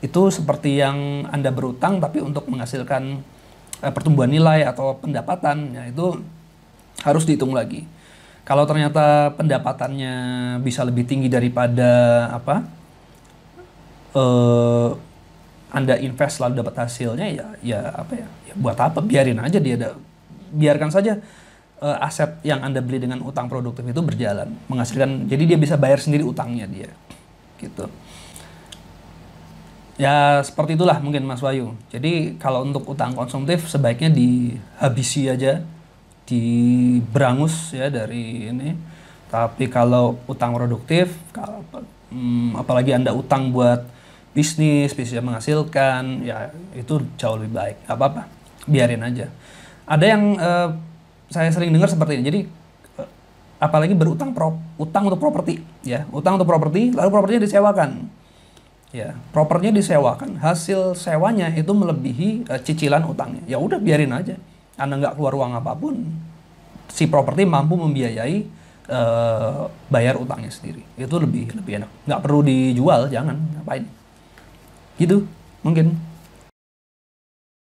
Speaker 2: itu seperti yang Anda berutang tapi untuk menghasilkan eh, pertumbuhan nilai atau pendapatan, ya itu harus dihitung lagi. Kalau ternyata pendapatannya bisa lebih tinggi daripada apa? Eh, anda invest lalu dapat hasilnya ya ya apa ya, ya buat apa biarin aja dia ada biarkan saja uh, aset yang Anda beli dengan utang produktif itu berjalan menghasilkan jadi dia bisa bayar sendiri utangnya dia gitu ya seperti itulah mungkin Mas Wayu jadi kalau untuk utang konsumtif sebaiknya dihabisi aja diberangus ya dari ini tapi kalau utang produktif kalau, hmm, apalagi Anda utang buat bisnis, bisa menghasilkan, ya itu jauh lebih baik. Gak apa-apa, biarin aja. Ada yang uh, saya sering dengar seperti ini. Jadi uh, apalagi berutang pro, utang untuk properti, ya utang untuk properti, lalu propertinya disewakan. Ya, propertinya disewakan, hasil sewanya itu melebihi uh, cicilan utangnya. Ya udah biarin aja. Anda nggak keluar uang apa pun, si properti mampu membiayai uh, bayar utangnya sendiri. Itu lebih lebih enak. Nggak perlu dijual, jangan ngapain. Gitu, mungkin.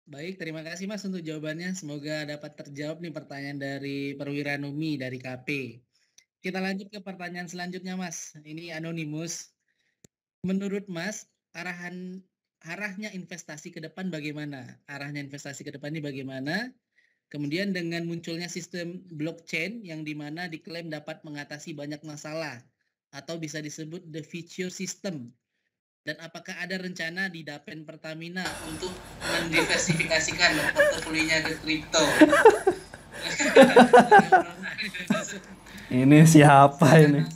Speaker 1: Baik, terima kasih Mas untuk jawabannya. Semoga dapat terjawab nih pertanyaan dari Perwira Numi dari KP. Kita lanjut ke pertanyaan selanjutnya Mas. Ini anonimus. Menurut Mas arahan arahnya investasi ke depan bagaimana? Arahnya investasi ke depan ini bagaimana? Kemudian dengan munculnya sistem blockchain yang di mana diklaim dapat mengatasi banyak masalah atau bisa disebut the future system. Dan apakah ada rencana di Dapen Pertamina untuk mendiversifikasikan portofolionya ke kripto?
Speaker 2: ini siapa ini?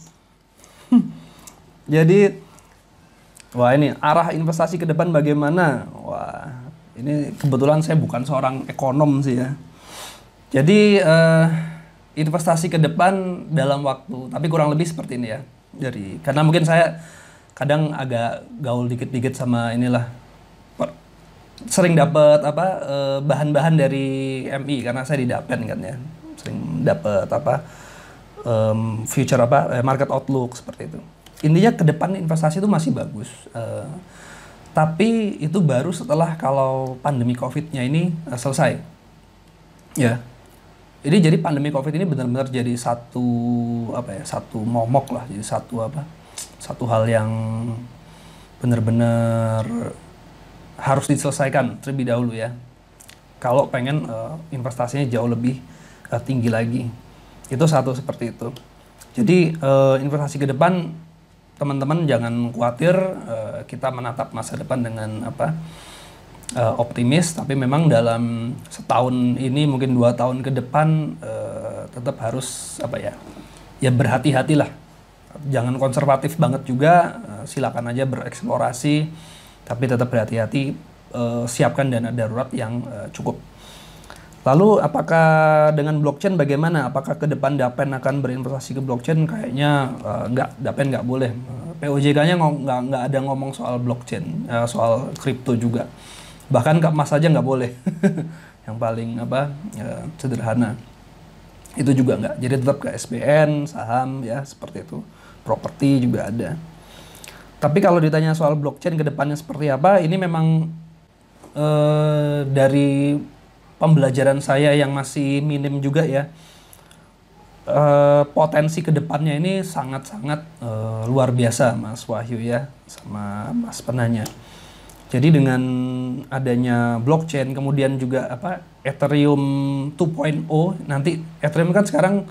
Speaker 2: Jadi wah ini arah investasi ke depan bagaimana? Wah, ini kebetulan saya bukan seorang ekonom sih ya. Jadi uh, investasi ke depan dalam waktu, tapi kurang lebih seperti ini ya. Jadi karena mungkin saya kadang agak gaul dikit-dikit sama inilah sering dapat apa uh, bahan-bahan dari MI karena saya di Dapen kan ya. Sering dapat apa future apa eh, market outlook seperti itu. Intinya ke depan investasi itu masih bagus. Uh, tapi itu baru setelah kalau pandemi COVID-nya ini uh, selesai. Ya, ini jadi pandemi covid ini benar-benar jadi satu apa ya satu momok lah jadi satu apa satu hal yang benar-benar harus diselesaikan terlebih dahulu ya kalau pengen uh, investasinya jauh lebih uh, tinggi lagi itu satu seperti itu jadi uh, investasi ke depan teman-teman jangan khawatir uh, kita menatap masa depan dengan apa uh, optimis. Tapi memang dalam setahun ini mungkin dua tahun ke depan uh, tetap harus apa ya ya berhati-hatilah. Jangan konservatif banget juga uh, silakan aja bereksplorasi tapi tetap berhati-hati uh, siapkan dana darurat yang uh, cukup Lalu apakah dengan blockchain bagaimana? Apakah ke depan Dapen akan berinvestasi ke blockchain? Kayaknya uh, nggak, Dapen nggak boleh. POJK-nya nggak nggak ada ngomong soal blockchain, uh, soal kripto juga bahkan ke emas saja nggak boleh yang paling apa ya, sederhana itu juga nggak jadi tetap ke SBN saham ya seperti itu properti juga ada tapi kalau ditanya soal blockchain ke depannya seperti apa ini memang eh, dari pembelajaran saya yang masih minim juga ya eh, potensi ke depannya ini sangat-sangat eh, luar biasa Mas Wahyu ya sama Mas penanya jadi dengan adanya blockchain kemudian juga apa Ethereum 2.0 nanti Ethereum kan sekarang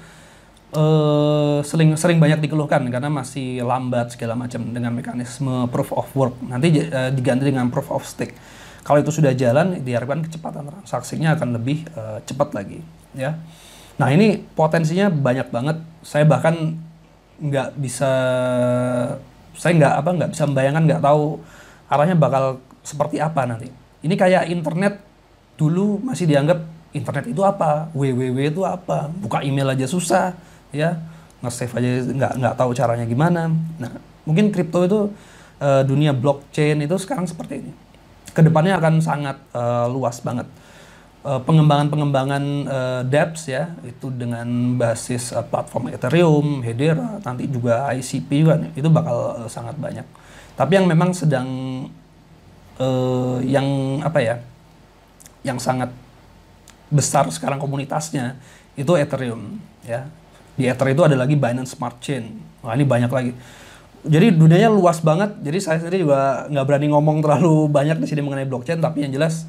Speaker 2: uh, sering sering banyak dikeluhkan karena masih lambat segala macam dengan mekanisme proof of work. Nanti uh, diganti dengan proof of stake. Kalau itu sudah jalan diharapkan kecepatan transaksinya akan lebih uh, cepat lagi ya. Nah, ini potensinya banyak banget. Saya bahkan nggak bisa saya nggak apa nggak bisa membayangkan nggak tahu arahnya bakal seperti apa nanti. Ini kayak internet dulu masih dianggap internet itu apa, www itu apa, buka email aja susah, ya nge-save aja nggak nggak tahu caranya gimana. Nah, mungkin kripto itu uh, dunia blockchain itu sekarang seperti ini. Ke depannya akan sangat uh, luas banget. Uh, pengembangan-pengembangan uh, dApps ya itu dengan basis uh, platform Ethereum, Hedera, nanti juga ICP juga itu bakal uh, sangat banyak. Tapi yang memang sedang uh, yang apa ya yang sangat besar sekarang komunitasnya itu Ethereum ya di Ether itu ada lagi Binance Smart Chain wah ini banyak lagi jadi dunianya luas banget. Jadi saya sendiri juga nggak berani ngomong terlalu banyak di sini mengenai blockchain tapi yang jelas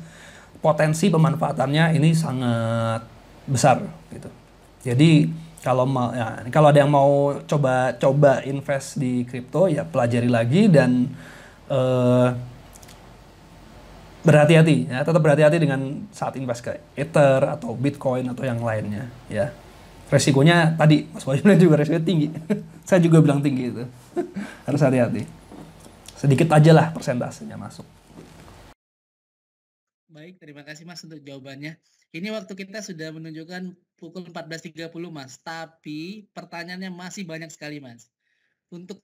Speaker 2: potensi pemanfaatannya ini sangat besar gitu. Jadi kalau mau ya, kalau ada yang mau coba coba invest di kripto ya pelajari lagi dan uh, berhati-hati ya. Tetap berhati-hati dengan saat invest ke Ether atau Bitcoin atau yang lainnya ya. Resikonya tadi Mas Wahyu juga resikonya tinggi. Saya juga bilang tinggi itu harus hati-hati sedikit aja lah persentasenya masuk
Speaker 1: baik terima kasih Mas untuk jawabannya ini waktu kita sudah menunjukkan pukul 14.30 Mas tapi pertanyaannya masih banyak sekali Mas untuk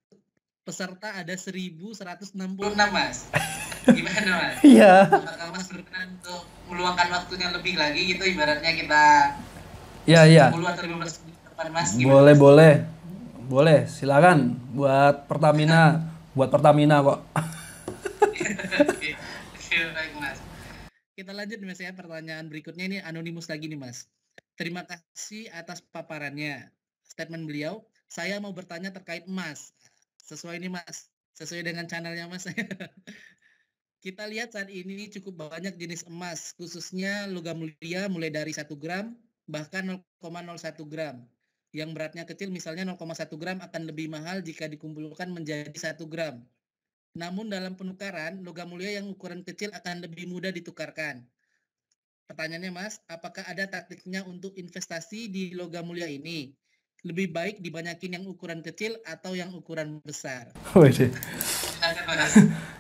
Speaker 1: peserta ada 1166 Mas Gimana mas?
Speaker 2: Iya.
Speaker 1: Apakah mas berkenan untuk meluangkan waktunya lebih lagi gitu ibaratnya kita
Speaker 2: Iya iya.
Speaker 1: 10 atau 15 menit depan mas.
Speaker 2: Gimana? Boleh boleh. Boleh, silakan buat Pertamina, buat Pertamina kok.
Speaker 1: Kita lanjut mas ya pertanyaan berikutnya ini anonimus lagi nih mas. Terima kasih atas paparannya. Statement beliau, saya mau bertanya terkait emas. Sesuai ini mas, sesuai dengan channelnya Mas. Kita lihat saat ini cukup banyak jenis emas, khususnya logam mulia mulai dari 1 gram bahkan 0,01 gram. Yang beratnya kecil misalnya 0,1 gram akan lebih mahal jika dikumpulkan menjadi 1 gram. Namun dalam penukaran, logam mulia yang ukuran kecil akan lebih mudah ditukarkan. Pertanyaannya Mas, apakah ada taktiknya untuk investasi di logam mulia ini? lebih baik dibanyakin yang ukuran kecil atau yang ukuran besar?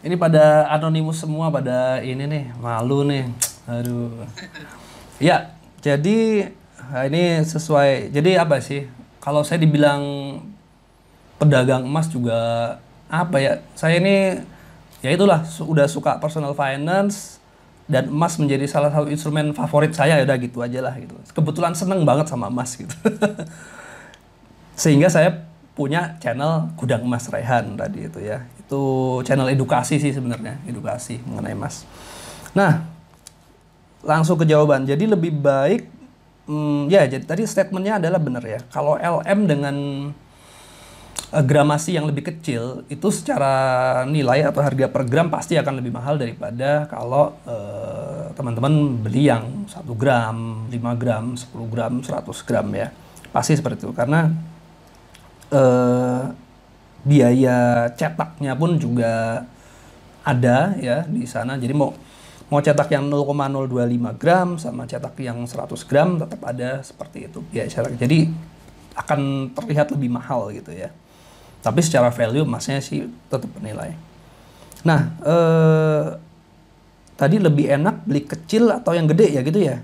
Speaker 2: ini pada anonimus semua pada ini nih malu nih. Aduh. Ya, jadi ini sesuai. Jadi apa sih? Kalau saya dibilang pedagang emas juga apa ya? Saya ini ya itulah udah suka personal finance dan emas menjadi salah satu instrumen favorit saya ya udah gitu aja lah gitu. Kebetulan seneng banget sama emas gitu. sehingga saya punya channel Gudang Emas Rehan tadi itu ya. Itu channel edukasi sih sebenarnya, edukasi mengenai emas. Nah, langsung ke jawaban. Jadi lebih baik hmm, ya jadi tadi statementnya adalah benar ya. Kalau LM dengan uh, gramasi yang lebih kecil itu secara nilai atau harga per gram pasti akan lebih mahal daripada kalau uh, teman-teman beli yang 1 gram, 5 gram, 10 gram, 100 gram ya. Pasti seperti itu karena eh, biaya cetaknya pun juga ada ya di sana. Jadi mau mau cetak yang 0,025 gram sama cetak yang 100 gram tetap ada seperti itu biaya cetak. Jadi akan terlihat lebih mahal gitu ya. Tapi secara value emasnya sih tetap bernilai. Nah, eh, tadi lebih enak beli kecil atau yang gede ya gitu ya?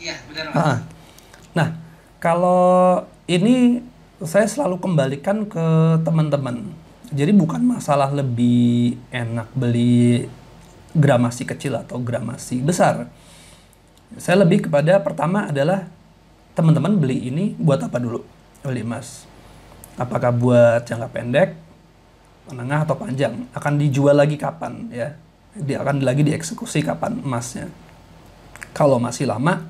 Speaker 1: Iya, benar.
Speaker 2: Nah, kalau ini saya selalu kembalikan ke teman-teman. Jadi bukan masalah lebih enak beli gramasi kecil atau gramasi besar. Saya lebih kepada pertama adalah teman-teman beli ini buat apa dulu? Beli emas. Apakah buat jangka pendek, menengah atau panjang? Akan dijual lagi kapan ya? Dia akan lagi dieksekusi kapan emasnya? Kalau masih lama,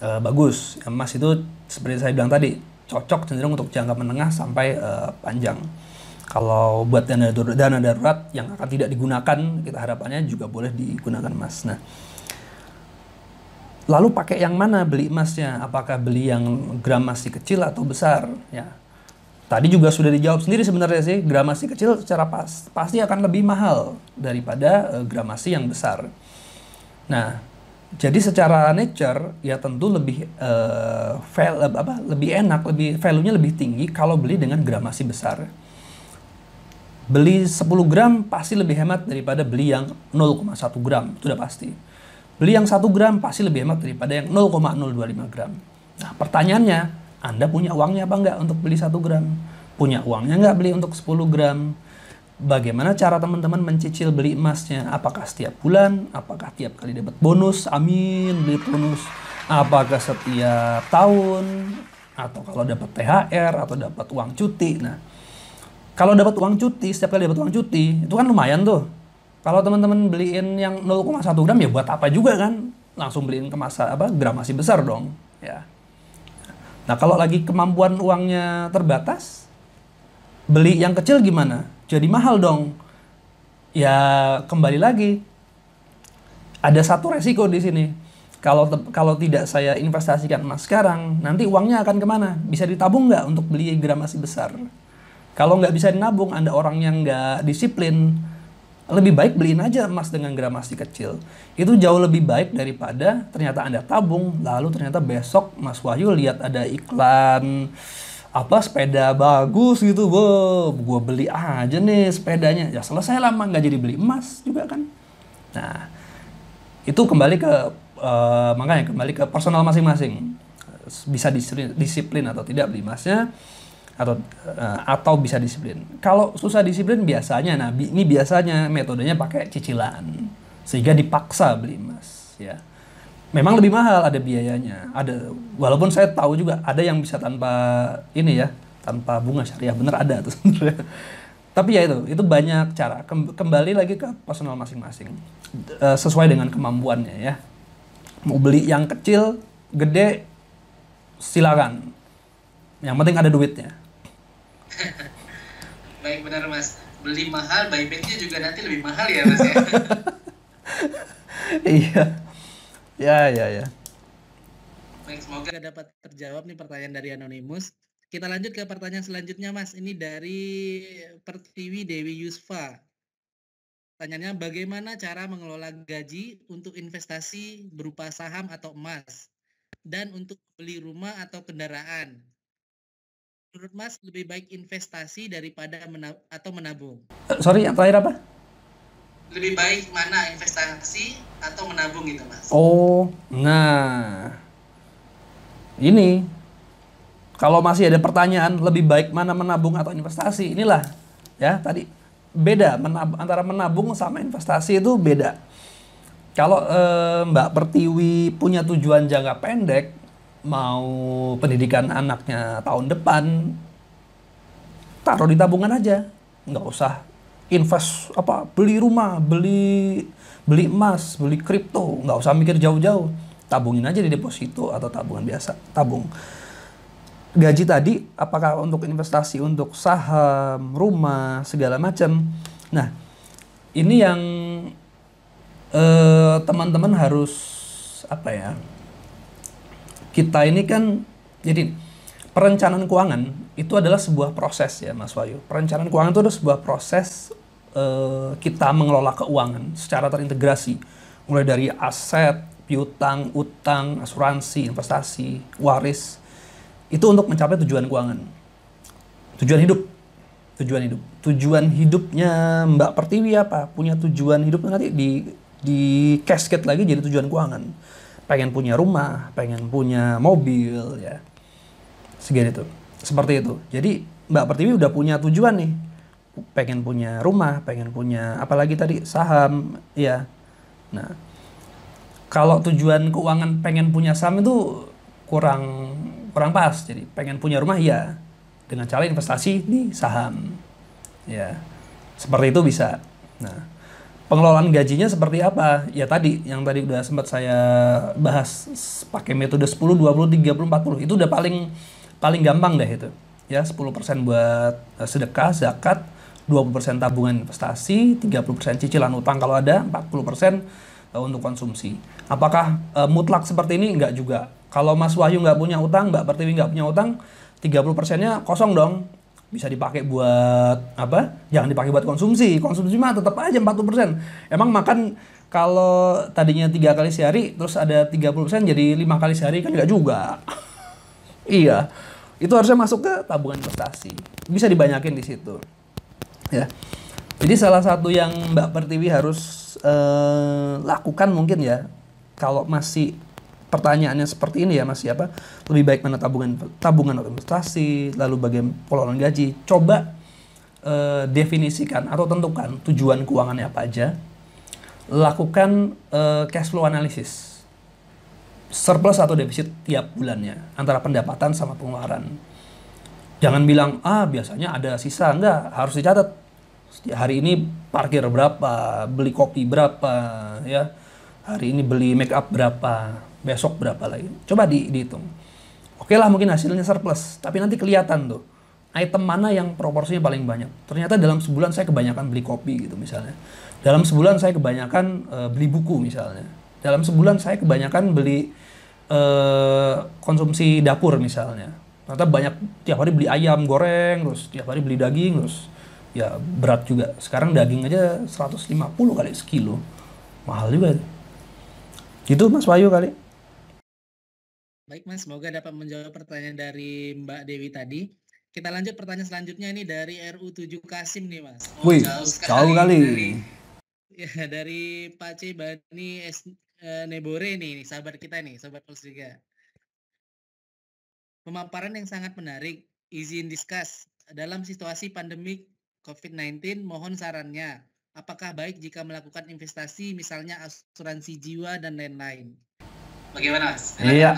Speaker 2: eh, bagus. Emas itu seperti saya bilang tadi, cocok cenderung untuk jangka menengah sampai uh, panjang. Kalau buat dana darurat, dana darurat yang akan tidak digunakan, kita harapannya juga boleh digunakan emas. Nah, lalu pakai yang mana beli emasnya? Apakah beli yang gram masih kecil atau besar? Ya, tadi juga sudah dijawab sendiri sebenarnya sih. Gram masih kecil secara pas, pasti akan lebih mahal daripada uh, gramasi yang besar. Nah, jadi secara nature ya tentu lebih uh, val, apa lebih enak, lebih value-nya lebih tinggi kalau beli dengan gramasi besar. Beli 10 gram pasti lebih hemat daripada beli yang 0,1 gram, itu udah pasti. Beli yang 1 gram pasti lebih hemat daripada yang 0,025 gram. Nah, pertanyaannya, Anda punya uangnya apa enggak untuk beli 1 gram? Punya uangnya enggak beli untuk 10 gram? Bagaimana cara teman-teman mencicil beli emasnya? Apakah setiap bulan? Apakah tiap kali dapat bonus? Amin, beli bonus. Apakah setiap tahun? Atau kalau dapat THR atau dapat uang cuti? Nah, kalau dapat uang cuti, setiap kali dapat uang cuti, itu kan lumayan tuh. Kalau teman-teman beliin yang 0,1 gram ya buat apa juga kan? Langsung beliin kemasan apa gram masih besar dong, ya. Nah, kalau lagi kemampuan uangnya terbatas, beli yang kecil gimana? jadi mahal dong. Ya kembali lagi ada satu resiko di sini. Kalau kalau tidak saya investasikan emas sekarang, nanti uangnya akan ke mana? Bisa ditabung nggak untuk beli gramasi besar? Kalau nggak bisa dinabung, anda orang yang nggak disiplin, lebih baik beliin aja emas dengan gramasi kecil. Itu jauh lebih baik daripada ternyata anda tabung, lalu ternyata besok Mas Wahyu lihat ada iklan apa sepeda bagus gitu, wow, gue beli aja nih sepedanya. Ya selesai lama nggak jadi beli emas juga kan. Nah, itu kembali ke uh, makanya kembali ke personal masing-masing. Bisa disiplin atau tidak beli emasnya atau uh, atau bisa disiplin. Kalau susah disiplin biasanya, nah ini biasanya metodenya pakai cicilan sehingga dipaksa beli emas, ya. Memang lebih mahal ada biayanya. Ada walaupun saya tahu juga ada yang bisa tanpa ini ya tanpa bunga syariah. Bener ada tuh sebenarnya. Tapi ya itu itu banyak cara. Kembali lagi ke personal masing-masing. E, sesuai dengan kemampuannya ya. Mau beli yang kecil gede silakan. Yang penting ada duitnya
Speaker 1: baik benar mas beli mahal, buybacknya juga nanti lebih mahal ya mas ya.
Speaker 2: iya. Ya, ya, ya.
Speaker 1: Baik, semoga dapat terjawab nih pertanyaan dari Anonymous. Kita lanjut ke pertanyaan selanjutnya mas. Ini dari Pertiwi Dewi Yusfa. Pertanyaannya bagaimana cara mengelola gaji untuk investasi berupa saham atau emas dan untuk beli rumah atau kendaraan. Menurut Mas lebih baik investasi daripada menab atau menabung?
Speaker 2: Sorry, yang terakhir apa?
Speaker 1: Lebih baik mana investasi atau menabung gitu Mas?
Speaker 2: Oh, nah ini kalau masih ada pertanyaan lebih baik mana menabung atau investasi inilah ya tadi beda menab antara menabung sama investasi itu beda. Kalau eh, Mbak Pertiwi punya tujuan jangka pendek, mau pendidikan anaknya tahun depan, taruh di tabungan aja, nggak usah invest apa beli rumah, beli beli emas, beli kripto, nggak usah mikir jauh-jauh, tabungin aja di deposito atau tabungan biasa, tabung gaji tadi apakah untuk investasi untuk saham, rumah, segala macam. Nah, ini yang eh, teman-teman harus apa ya? Kita ini kan jadi perencanaan keuangan itu adalah sebuah proses ya Mas Wayu. Perencanaan keuangan itu adalah sebuah proses eh, kita mengelola keuangan secara terintegrasi mulai dari aset, piutang, utang, asuransi, investasi, waris itu untuk mencapai tujuan keuangan. Tujuan hidup. Tujuan hidup. Tujuan hidupnya Mbak Pertiwi apa? Punya tujuan hidup nanti di di casket lagi jadi tujuan keuangan. Pengen punya rumah, pengen punya mobil ya. Segitu itu. Seperti itu. Jadi Mbak Pertiwi udah punya tujuan nih. Pengen punya rumah, pengen punya apalagi tadi saham ya. Nah, kalau tujuan keuangan pengen punya saham itu kurang kurang pas. Jadi pengen punya rumah ya dengan cara investasi di saham. Ya. Seperti itu bisa. Nah, pengelolaan gajinya seperti apa? Ya tadi yang tadi udah sempat saya bahas pakai metode 10 20 30 40. Itu udah paling paling gampang deh itu. Ya, 10% buat eh, sedekah, zakat, 20% tabungan investasi, 30% cicilan utang kalau ada, 40% eh, untuk konsumsi. Apakah uh, mutlak seperti ini? Enggak juga kalau Mas Wahyu nggak punya utang, Mbak Pertiwi nggak punya utang, 30 persennya kosong dong. Bisa dipakai buat apa? Jangan dipakai buat konsumsi. Konsumsi mah tetap aja 40 persen. Emang makan kalau tadinya tiga kali sehari, terus ada 30 persen jadi lima kali sehari kan nggak juga. iya, itu harusnya masuk ke tabungan investasi. Bisa dibanyakin di situ. Ya. Jadi salah satu yang Mbak Pertiwi harus eh, lakukan mungkin ya, kalau masih pertanyaannya seperti ini ya Mas siapa lebih baik mana tabungan tabungan atau investasi lalu bagaimana pengelolaan gaji. Coba uh, definisikan atau tentukan tujuan keuangannya apa aja. Lakukan uh, cash flow analysis. Surplus atau defisit tiap bulannya antara pendapatan sama pengeluaran. Jangan bilang ah biasanya ada sisa. Enggak harus dicatat. Hari ini parkir berapa beli kopi berapa ya. Hari ini beli make up berapa besok berapa lagi. Coba di, dihitung. Oke lah mungkin hasilnya surplus, tapi nanti kelihatan tuh item mana yang proporsinya paling banyak. Ternyata dalam sebulan saya kebanyakan beli kopi gitu misalnya. Dalam sebulan saya kebanyakan uh, beli buku misalnya. Dalam sebulan saya kebanyakan beli uh, konsumsi dapur misalnya. Ternyata banyak tiap hari beli ayam goreng, terus tiap hari beli daging, terus ya berat juga. Sekarang daging aja 150 kali sekilo. Mahal juga. Gitu Mas Wahyu kali.
Speaker 1: Baik Mas, semoga dapat menjawab pertanyaan dari Mbak Dewi tadi. Kita lanjut pertanyaan selanjutnya ini dari RU7 Kasim nih Mas.
Speaker 2: Oh, Wih, jauh sekali. kali. Dari,
Speaker 1: ya, dari Pak C. Bani S, e, Nebore nih, sahabat kita nih, sahabat Plus juga. Pemaparan yang sangat menarik, izin discuss. Dalam situasi pandemik COVID-19, mohon sarannya. Apakah baik jika melakukan investasi misalnya asuransi jiwa dan lain-lain? Bagaimana Mas?
Speaker 2: Iya.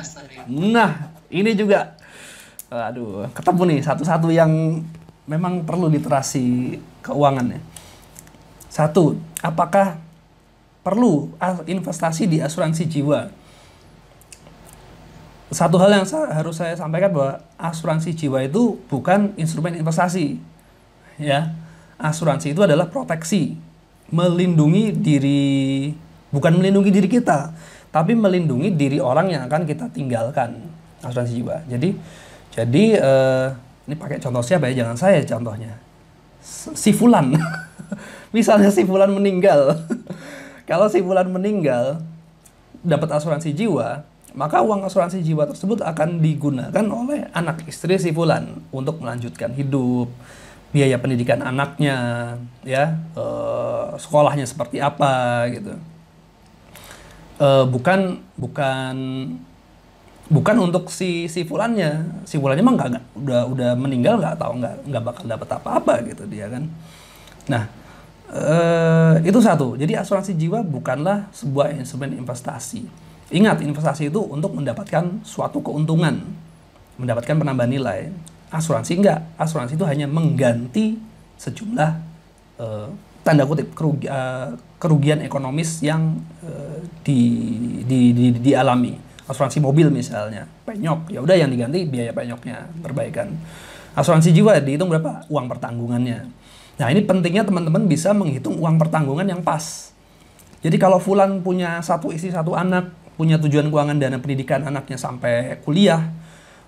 Speaker 2: Nah, ini juga aduh, ketemu nih satu-satu yang memang perlu literasi keuangannya. Satu, apakah perlu investasi di asuransi jiwa? Satu hal yang saya, harus saya sampaikan bahwa asuransi jiwa itu bukan instrumen investasi. Ya. asuransi itu adalah proteksi, melindungi diri, bukan melindungi diri kita, tapi melindungi diri orang yang akan kita tinggalkan asuransi jiwa. Jadi, jadi uh, ini pakai contoh siapa ya? Jangan saya contohnya. Si Fulan. Misalnya si Fulan meninggal. Kalau si Fulan meninggal, dapat asuransi jiwa, maka uang asuransi jiwa tersebut akan digunakan oleh anak istri si Fulan untuk melanjutkan hidup, biaya pendidikan anaknya, ya, uh, sekolahnya seperti apa gitu. Uh, bukan bukan bukan untuk si si fulannya. Si fulannya mah nggak udah udah meninggal nggak tahu nggak nggak bakal dapat apa-apa gitu dia kan. Nah uh, itu satu. Jadi asuransi jiwa bukanlah sebuah instrumen investasi. Ingat investasi itu untuk mendapatkan suatu keuntungan mendapatkan penambahan nilai. Asuransi enggak asuransi itu hanya mengganti sejumlah uh, tanda kutip kerugi, uh, kerugian ekonomis yang uh, di, di, di, di, dialami. Asuransi mobil misalnya penyok ya udah yang diganti biaya penyoknya perbaikan. Asuransi jiwa dihitung berapa? Uang pertanggungannya. Nah ini pentingnya teman-teman bisa menghitung uang pertanggungan yang pas. Jadi kalau Fulan punya satu istri satu anak punya tujuan keuangan dana pendidikan anaknya sampai kuliah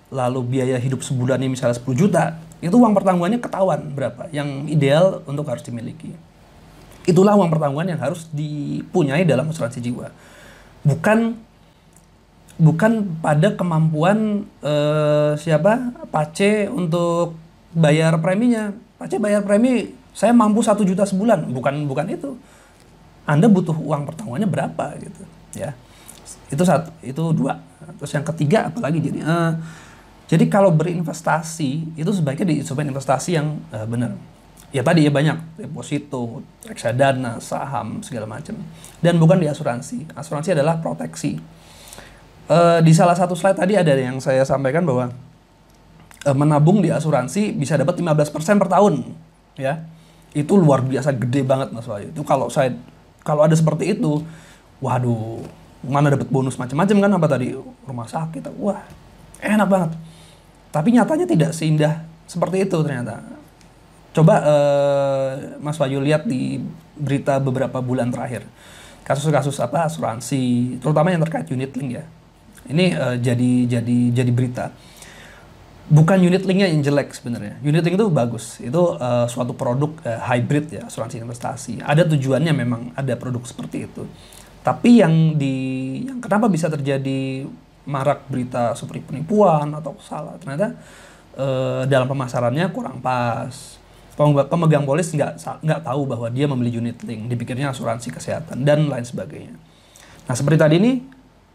Speaker 2: lalu biaya hidup sebulannya misalnya 10 juta, itu uang pertanggungannya ketahuan berapa yang ideal untuk harus dimiliki. Itulah uang pertanggungan yang harus dipunyai dalam asuransi jiwa. Bukan bukan pada kemampuan uh, siapa Pace untuk bayar preminya. Pace bayar premi saya mampu satu juta sebulan, bukan bukan itu. Anda butuh uang pertanggungannya berapa gitu, ya. Itu satu, itu dua. Terus yang ketiga apalagi jadi uh, jadi kalau berinvestasi itu sebaiknya di instrumen investasi yang uh, benar. Ya tadi ya banyak deposito, reksadana, saham segala macam. Dan bukan di asuransi. Asuransi adalah proteksi. Uh, di salah satu slide tadi ada yang saya sampaikan bahwa uh, menabung di asuransi bisa dapat 15% per tahun, ya. Itu luar biasa gede banget Mas Wahyu. Itu kalau saya kalau ada seperti itu, waduh, mana dapat bonus macam-macam kan apa tadi rumah sakit, wah enak banget tapi nyatanya tidak seindah seperti itu ternyata. Coba uh, Mas Wahyu lihat di berita beberapa bulan terakhir. Kasus-kasus apa asuransi, terutama yang terkait unit link ya. Ini uh, jadi jadi jadi berita. Bukan unit linknya yang jelek sebenarnya. Unit link itu bagus. Itu uh, suatu produk uh, hybrid ya, asuransi investasi. Ada tujuannya memang ada produk seperti itu. Tapi yang di yang kenapa bisa terjadi marak berita seperti penipuan atau salah ternyata e, dalam pemasarannya kurang pas pemegang polis nggak nggak tahu bahwa dia membeli unit link dipikirnya asuransi kesehatan dan lain sebagainya nah seperti tadi ini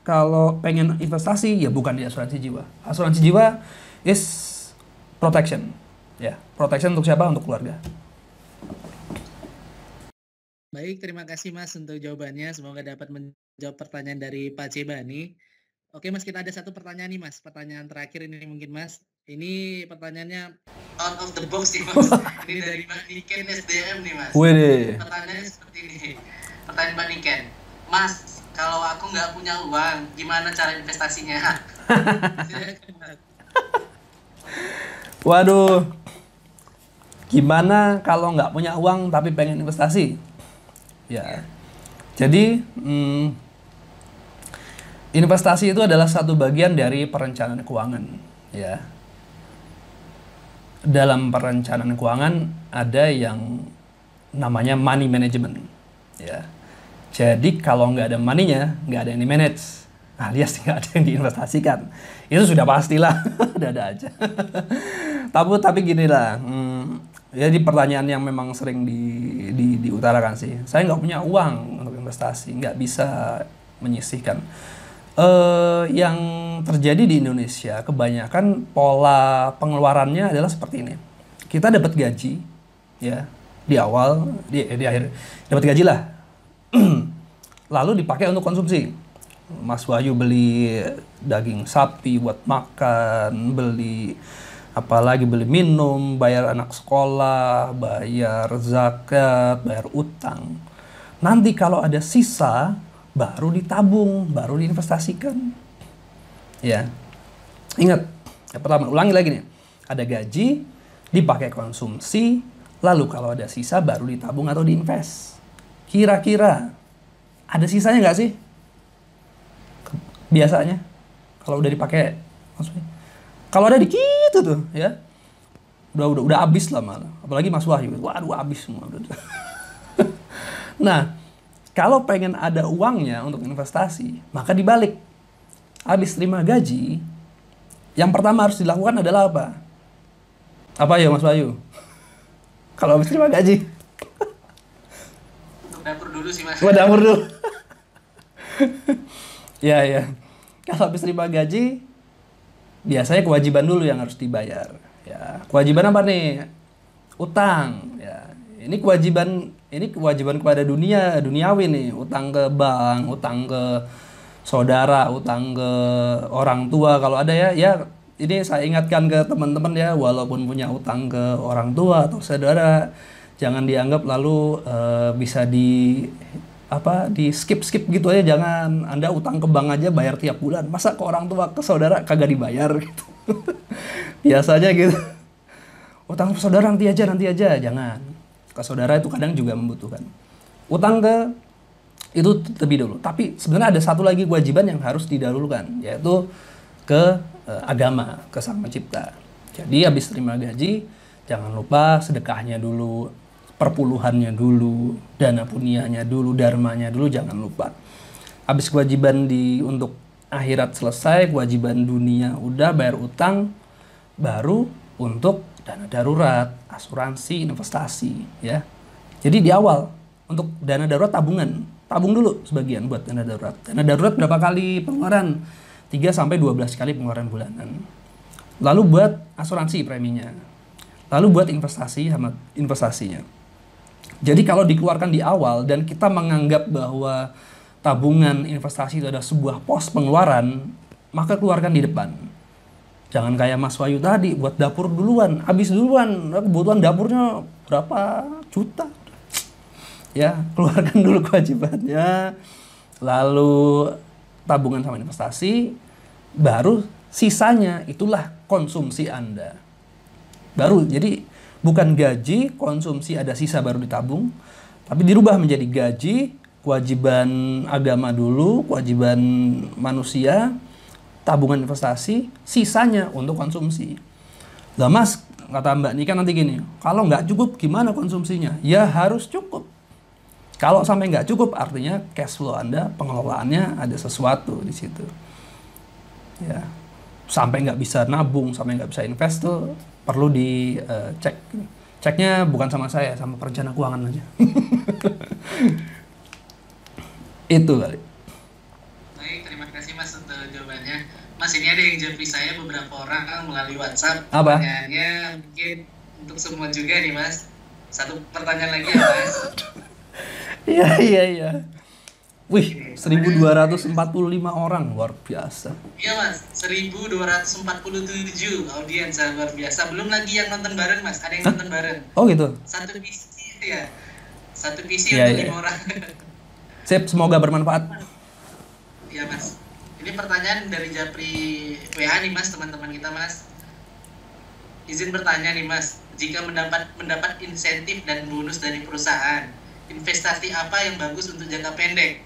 Speaker 2: kalau pengen investasi ya bukan di asuransi jiwa asuransi jiwa is protection ya protection untuk siapa untuk keluarga
Speaker 1: Baik, terima kasih Mas untuk jawabannya. Semoga dapat menjawab pertanyaan dari Pak Cebani. Oke Mas, kita ada satu pertanyaan nih Mas. Pertanyaan terakhir ini mungkin Mas. Ini pertanyaannya out of the box sih Mas. ini dari Mbak Niken SDM nih Mas.
Speaker 2: Wede.
Speaker 1: Pertanyaannya seperti ini. Pertanyaan Mbak Niken. Mas, kalau aku nggak punya uang, gimana cara investasinya?
Speaker 2: Waduh. Gimana kalau nggak punya uang tapi pengen investasi? Ya. Jadi, hmm, investasi itu adalah satu bagian dari perencanaan keuangan, ya. Dalam perencanaan keuangan ada yang namanya money management, ya. Jadi kalau nggak ada money-nya, nggak ada yang di-manage, alias nggak ada yang diinvestasikan. Itu sudah pastilah, ada-ada aja. tapi tapi gini lah, hmm, ya di pertanyaan yang memang sering di, di, diutarakan sih. Saya nggak punya uang untuk investasi, nggak bisa menyisihkan uh, yang terjadi di Indonesia kebanyakan pola pengeluarannya adalah seperti ini. Kita dapat gaji ya di awal di, di akhir dapat gaji lah. Lalu dipakai untuk konsumsi. Mas Wahyu beli daging sapi buat makan, beli apalagi beli minum, bayar anak sekolah, bayar zakat, bayar utang. Nanti kalau ada sisa, baru ditabung, baru diinvestasikan. Ya. Ingat, yang pertama ulangi lagi nih. Ada gaji, dipakai konsumsi, Lalu kalau ada sisa baru ditabung atau diinvest. Kira-kira ada sisanya nggak sih? Biasanya kalau udah dipakai maksudnya. Kalau ada dikit tuh ya. Udah udah udah habis lah malah. Apalagi Mas Wahyu. Waduh habis semua. nah, kalau pengen ada uangnya untuk investasi, maka dibalik. Habis terima gaji, yang pertama harus dilakukan adalah apa? Apa ya Mas Wahyu? Kalau habis terima gaji.
Speaker 1: Untuk dapur dulu sih Mas.
Speaker 2: Buat dapur dulu. ya ya. Kalau habis terima gaji, biasanya kewajiban dulu yang harus dibayar. Ya, kewajiban apa nih? Utang. Ya, ini kewajiban ini kewajiban kepada dunia duniawi nih. Utang ke bank, utang ke saudara, utang ke orang tua. Kalau ada ya, ya ini saya ingatkan ke teman-teman ya, walaupun punya utang ke orang tua atau saudara, jangan dianggap lalu uh, bisa di apa di skip skip gitu aja. Jangan anda utang ke bank aja bayar tiap bulan. Masa ke orang tua ke saudara kagak dibayar gitu? Biasanya gitu. Utang ke saudara nanti aja nanti aja. Jangan ke saudara itu kadang juga membutuhkan. Utang ke itu lebih dulu tapi sebenarnya ada satu lagi kewajiban yang harus didahulukan yaitu ke uh, agama ke sang pencipta. Jadi habis terima gaji jangan lupa sedekahnya dulu perpuluhannya dulu, dana punianya dulu, dharmanya dulu jangan lupa. Habis kewajiban di untuk akhirat selesai, kewajiban dunia udah bayar utang, baru untuk dana darurat, asuransi, investasi ya. Jadi di awal untuk dana darurat tabungan, tabung dulu sebagian buat dana darurat. Dana darurat berapa kali pengeluaran? 3 sampai 12 kali pengeluaran bulanan. Lalu buat asuransi preminya. Lalu buat investasi sama investasinya. Jadi kalau dikeluarkan di awal dan kita menganggap bahwa tabungan investasi itu ada sebuah pos pengeluaran, maka keluarkan di depan. Jangan kayak Mas Wayu tadi buat dapur duluan, habis duluan, kebutuhan dapurnya berapa juta. Ya, keluarkan dulu kewajibannya. Lalu tabungan sama investasi, baru sisanya itulah konsumsi Anda. Baru jadi bukan gaji, konsumsi ada sisa baru ditabung, tapi dirubah menjadi gaji, kewajiban agama dulu, kewajiban manusia, tabungan investasi, sisanya untuk konsumsi. Lah mas, kata Mbak Nika nanti gini, kalau nggak cukup gimana konsumsinya? Ya harus cukup. Kalau sampai nggak cukup, artinya cash flow Anda, pengelolaannya ada sesuatu di situ. Ya, sampai nggak bisa nabung, sampai nggak bisa invest tuh perlu dicek. Uh, Ceknya bukan sama saya, sama perencana keuangan aja. Itu kali.
Speaker 1: Baik, terima kasih Mas untuk jawabannya. Mas ini ada yang jawab saya beberapa orang melalui WhatsApp.
Speaker 2: Apa?
Speaker 1: Pertanyaannya mungkin untuk semua juga nih Mas. Satu pertanyaan lagi ya Mas.
Speaker 2: Iya iya iya. Wih, 1245 orang luar biasa.
Speaker 1: Iya mas, 1247 audiens luar biasa. Belum lagi yang nonton bareng mas, ada yang Hah? nonton bareng.
Speaker 2: Oh gitu.
Speaker 1: Satu PC itu ya, satu PC ya, untuk ya. lima orang.
Speaker 2: Sip, semoga bermanfaat.
Speaker 1: Iya mas. Ini pertanyaan dari Japri WA nih mas, teman-teman kita mas. Izin bertanya nih mas, jika mendapat mendapat insentif dan bonus dari perusahaan, investasi apa yang bagus untuk jangka pendek?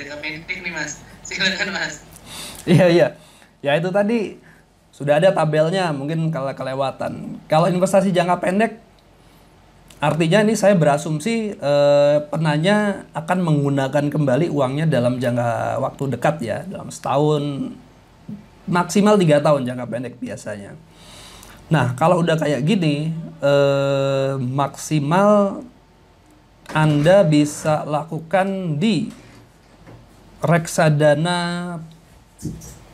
Speaker 1: jangka pendek nih mas. Silakan mas.
Speaker 2: Iya iya. Ya itu tadi sudah ada tabelnya mungkin kalau kelewatan. Kalau investasi jangka pendek artinya ini saya berasumsi eh, penanya akan menggunakan kembali uangnya dalam jangka waktu dekat ya dalam setahun maksimal tiga tahun jangka pendek biasanya. Nah kalau udah kayak gini eh, maksimal anda bisa lakukan di reksadana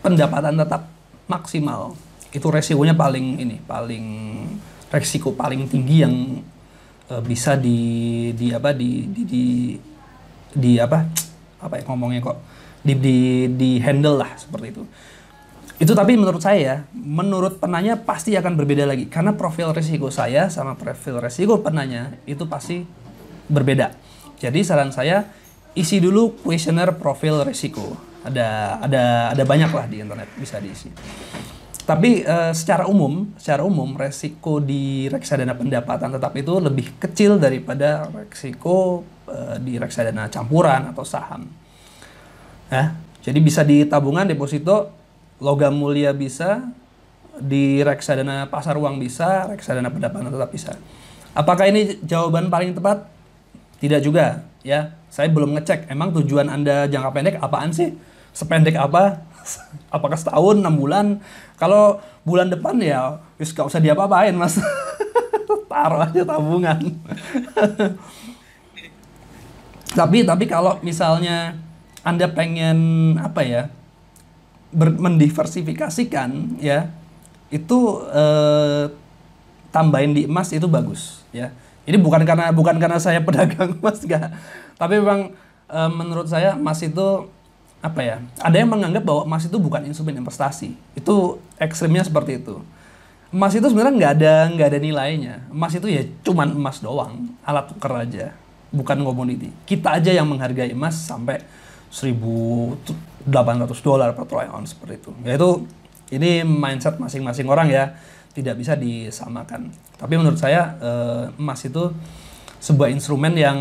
Speaker 2: pendapatan tetap maksimal. Itu resikonya paling ini paling resiko paling tinggi yang uh, bisa di di apa di di di, di apa apa ya ngomongnya kok di, di di handle lah seperti itu itu tapi menurut saya menurut penanya pasti akan berbeda lagi karena profil resiko saya sama profil resiko penanya itu pasti berbeda jadi saran saya isi dulu kuesioner profil resiko. Ada ada ada banyak lah di internet bisa diisi. Tapi uh, secara umum, secara umum resiko di reksadana pendapatan tetap itu lebih kecil daripada resiko uh, di reksadana campuran atau saham. Ya, jadi bisa di tabungan deposito logam mulia bisa, di reksadana pasar uang bisa, reksadana pendapatan tetap bisa. Apakah ini jawaban paling tepat? Tidak juga, ya. Saya belum ngecek emang tujuan Anda jangka pendek apaan sih? Sependek apa? Apakah setahun, enam bulan? Kalau bulan depan ya, wis gak usah diapa-apain mas. Taruh aja tabungan. tapi tapi kalau misalnya anda pengen apa ya ber, mendiversifikasikan ya itu eh, tambahin di emas itu bagus ya. Ini bukan karena bukan karena saya pedagang emas enggak. Tapi memang eh, menurut saya emas itu apa ya? Ada yang menganggap bahwa emas itu bukan instrumen investasi. Itu ekstrimnya seperti itu. Emas itu sebenarnya nggak ada nggak ada nilainya. Emas itu ya cuman emas doang, alat tukar aja, bukan komoditi. Kita aja yang menghargai emas sampai 1.800 dolar per troy ounce seperti itu. Yaitu ini mindset masing-masing orang ya, tidak bisa disamakan. Tapi menurut saya eh, emas itu sebuah instrumen yang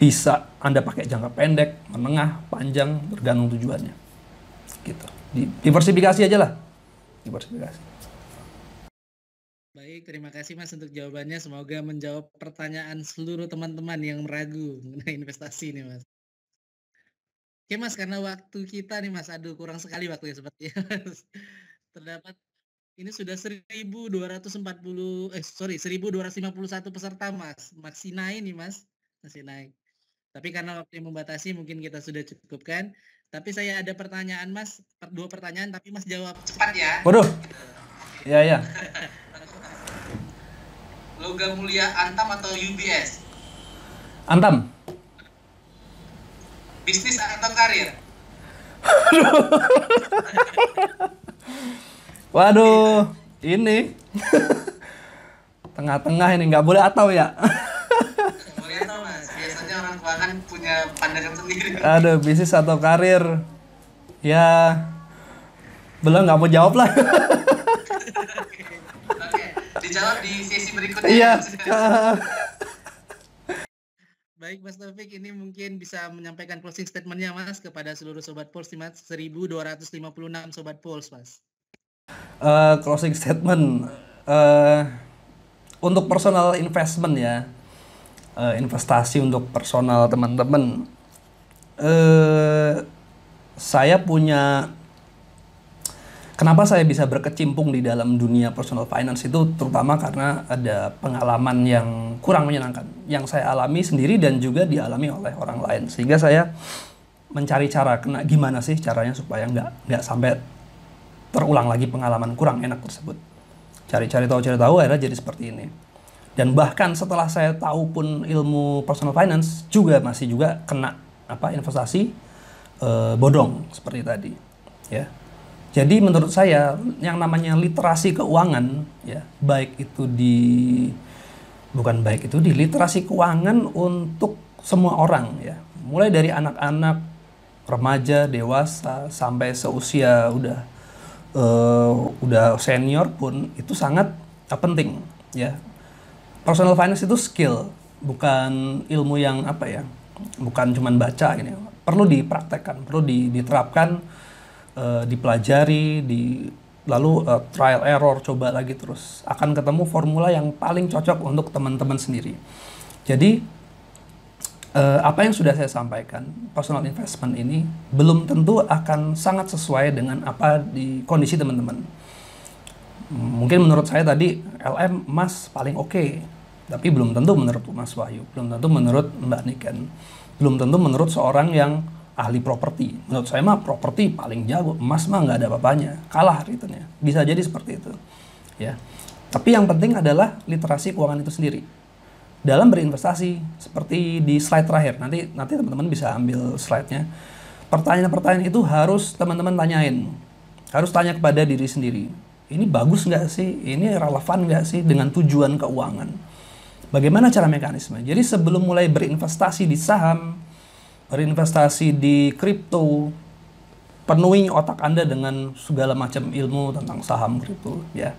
Speaker 2: bisa Anda pakai jangka pendek, menengah, panjang, tergantung tujuannya. Gitu. Di, diversifikasi aja lah. Diversifikasi.
Speaker 1: Baik, terima kasih Mas untuk jawabannya. Semoga menjawab pertanyaan seluruh teman-teman yang meragu mengenai investasi ini, Mas. Oke, Mas, karena waktu kita nih, Mas, aduh kurang sekali waktunya sepertinya. Terdapat ini sudah 1240 eh sorry 1251 peserta, Mas. Masih naik nih, Mas. Masih naik. Tapi karena waktu yang membatasi mungkin kita sudah cukupkan. Tapi saya ada pertanyaan Mas, dua pertanyaan tapi Mas jawab cepat ya.
Speaker 2: Waduh. Ya ya.
Speaker 1: Logam mulia Antam atau UBS?
Speaker 2: Antam.
Speaker 1: Bisnis atau karir?
Speaker 2: Waduh, ini tengah-tengah ini nggak boleh atau ya.
Speaker 1: kan punya pandangan sendiri.
Speaker 2: Aduh, bisnis atau karir? Ya, belum nggak mau jawab lah.
Speaker 1: Oke, dijawab di sesi berikutnya.
Speaker 2: Iya.
Speaker 1: Baik Mas Taufik, ini mungkin bisa menyampaikan closing statementnya Mas kepada seluruh Sobat Pulse Mas, 1256 Sobat Pulse Mas.
Speaker 2: Uh, closing statement, uh, untuk personal investment ya, uh, investasi untuk personal teman-teman uh, saya punya kenapa saya bisa berkecimpung di dalam dunia personal finance itu terutama karena ada pengalaman yang kurang menyenangkan yang saya alami sendiri dan juga dialami oleh orang lain. Sehingga saya mencari cara kena gimana sih caranya supaya nggak nggak sampai terulang lagi pengalaman kurang enak tersebut. Cari-cari tahu cari tahu akhirnya jadi seperti ini. Dan bahkan setelah saya tahu pun ilmu personal finance juga masih juga kena apa investasi eh, bodong seperti tadi ya. Jadi menurut saya yang namanya literasi keuangan ya baik itu di bukan baik itu di literasi keuangan untuk semua orang ya. Mulai dari anak-anak remaja dewasa sampai seusia udah uh, udah senior pun itu sangat uh, penting ya. Personal finance itu skill, bukan ilmu yang apa ya, bukan cuman baca ini. Perlu dipraktekkan, perlu diterapkan, uh, dipelajari, di lalu uh, trial error coba lagi terus akan ketemu formula yang paling cocok untuk teman-teman sendiri. Jadi uh, apa yang sudah saya sampaikan personal investment ini belum tentu akan sangat sesuai dengan apa di kondisi teman-teman mungkin menurut saya tadi LM emas paling oke okay. Tapi belum tentu menurut Mas Wahyu belum tentu menurut Mbak Niken. Belum tentu menurut seorang yang ahli properti. Menurut saya mah properti paling jago. Emas mah nggak ada apa-apanya. Kalah returnnya. Bisa jadi seperti itu. Ya. Tapi yang penting adalah literasi keuangan itu sendiri. Dalam berinvestasi seperti di slide terakhir. Nanti nanti teman-teman bisa ambil slide-nya. Pertanyaan-pertanyaan itu harus teman-teman tanyain. Harus tanya kepada diri sendiri. Ini bagus nggak sih? Ini relevan nggak sih dengan tujuan keuangan? Bagaimana cara mekanisme? Jadi sebelum mulai berinvestasi di saham, berinvestasi di kripto, penuhi otak Anda dengan segala macam ilmu tentang saham kripto ya.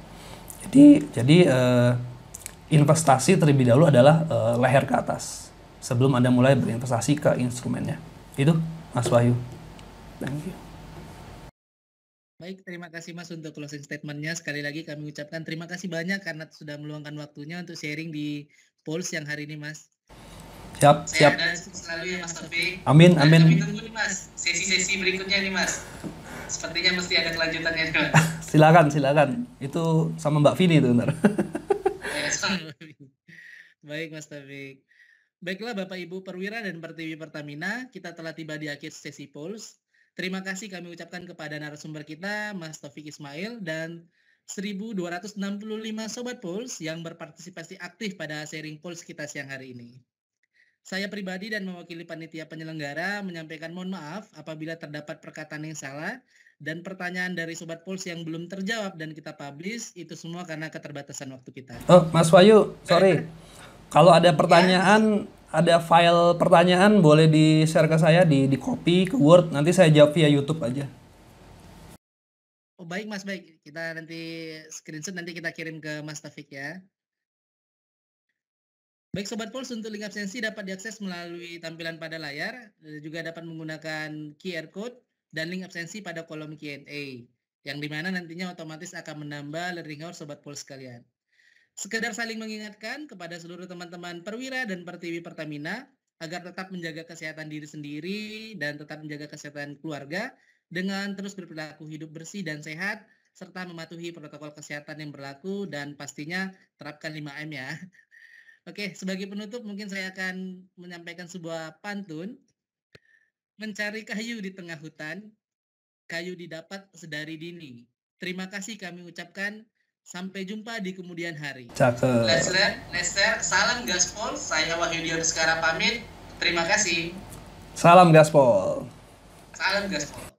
Speaker 2: Jadi jadi uh, investasi terlebih dahulu adalah uh, leher ke atas sebelum Anda mulai berinvestasi ke instrumennya. Itu Mas Wahyu. Thank you.
Speaker 1: Baik, terima kasih Mas untuk closing statementnya. Sekali lagi kami ucapkan terima kasih banyak karena sudah meluangkan waktunya untuk sharing di Pulse yang hari ini Mas.
Speaker 2: Siap, siap.
Speaker 1: Dan selalu ya Mas Taufik.
Speaker 2: Amin,
Speaker 1: Dan
Speaker 2: amin.
Speaker 1: Kami tunggu nih Mas, sesi-sesi berikutnya nih Mas. Sepertinya mesti ada kelanjutannya nih Mas.
Speaker 2: silakan, silakan. Itu sama Mbak Vini itu ntar.
Speaker 1: Baik Mas Taufik. Baiklah Bapak Ibu Perwira dan Pertiwi Pertamina, kita telah tiba di akhir sesi Pulse. Terima kasih kami ucapkan kepada narasumber kita, Mas Taufik Ismail, dan 1265 Sobat Pulse yang berpartisipasi aktif pada sharing Pulse kita siang hari ini. Saya pribadi dan mewakili panitia penyelenggara menyampaikan mohon maaf apabila terdapat perkataan yang salah dan pertanyaan dari Sobat Pulse yang belum terjawab dan kita publish itu semua karena keterbatasan waktu kita.
Speaker 2: Oh, Mas Wahyu, sorry. Kalau ada pertanyaan, ada file pertanyaan boleh di-share ke saya di di copy ke Word, nanti saya jawab via YouTube aja.
Speaker 1: Oh baik Mas baik, kita nanti screenshot nanti kita kirim ke Mas Taufik ya. Baik Sobat Pulse, untuk link absensi dapat diakses melalui tampilan pada layar, juga dapat menggunakan QR Code dan link absensi pada kolom Q&A, yang di mana nantinya otomatis akan menambah learning hour Sobat Pulse sekalian. Sekedar saling mengingatkan kepada seluruh teman-teman perwira dan pertiwi Pertamina, agar tetap menjaga kesehatan diri sendiri dan tetap menjaga kesehatan keluarga dengan terus berperilaku hidup bersih dan sehat, serta mematuhi protokol kesehatan yang berlaku dan pastinya terapkan 5M ya. Oke, sebagai penutup mungkin saya akan menyampaikan sebuah pantun. Mencari kayu di tengah hutan, kayu didapat sedari dini. Terima kasih kami ucapkan. Sampai jumpa di kemudian hari.
Speaker 2: Cakep.
Speaker 1: Lester, Lester, salam gaspol. Saya Wahyu Dion sekarang pamit. Terima kasih.
Speaker 2: Salam gaspol.
Speaker 1: Salam gaspol.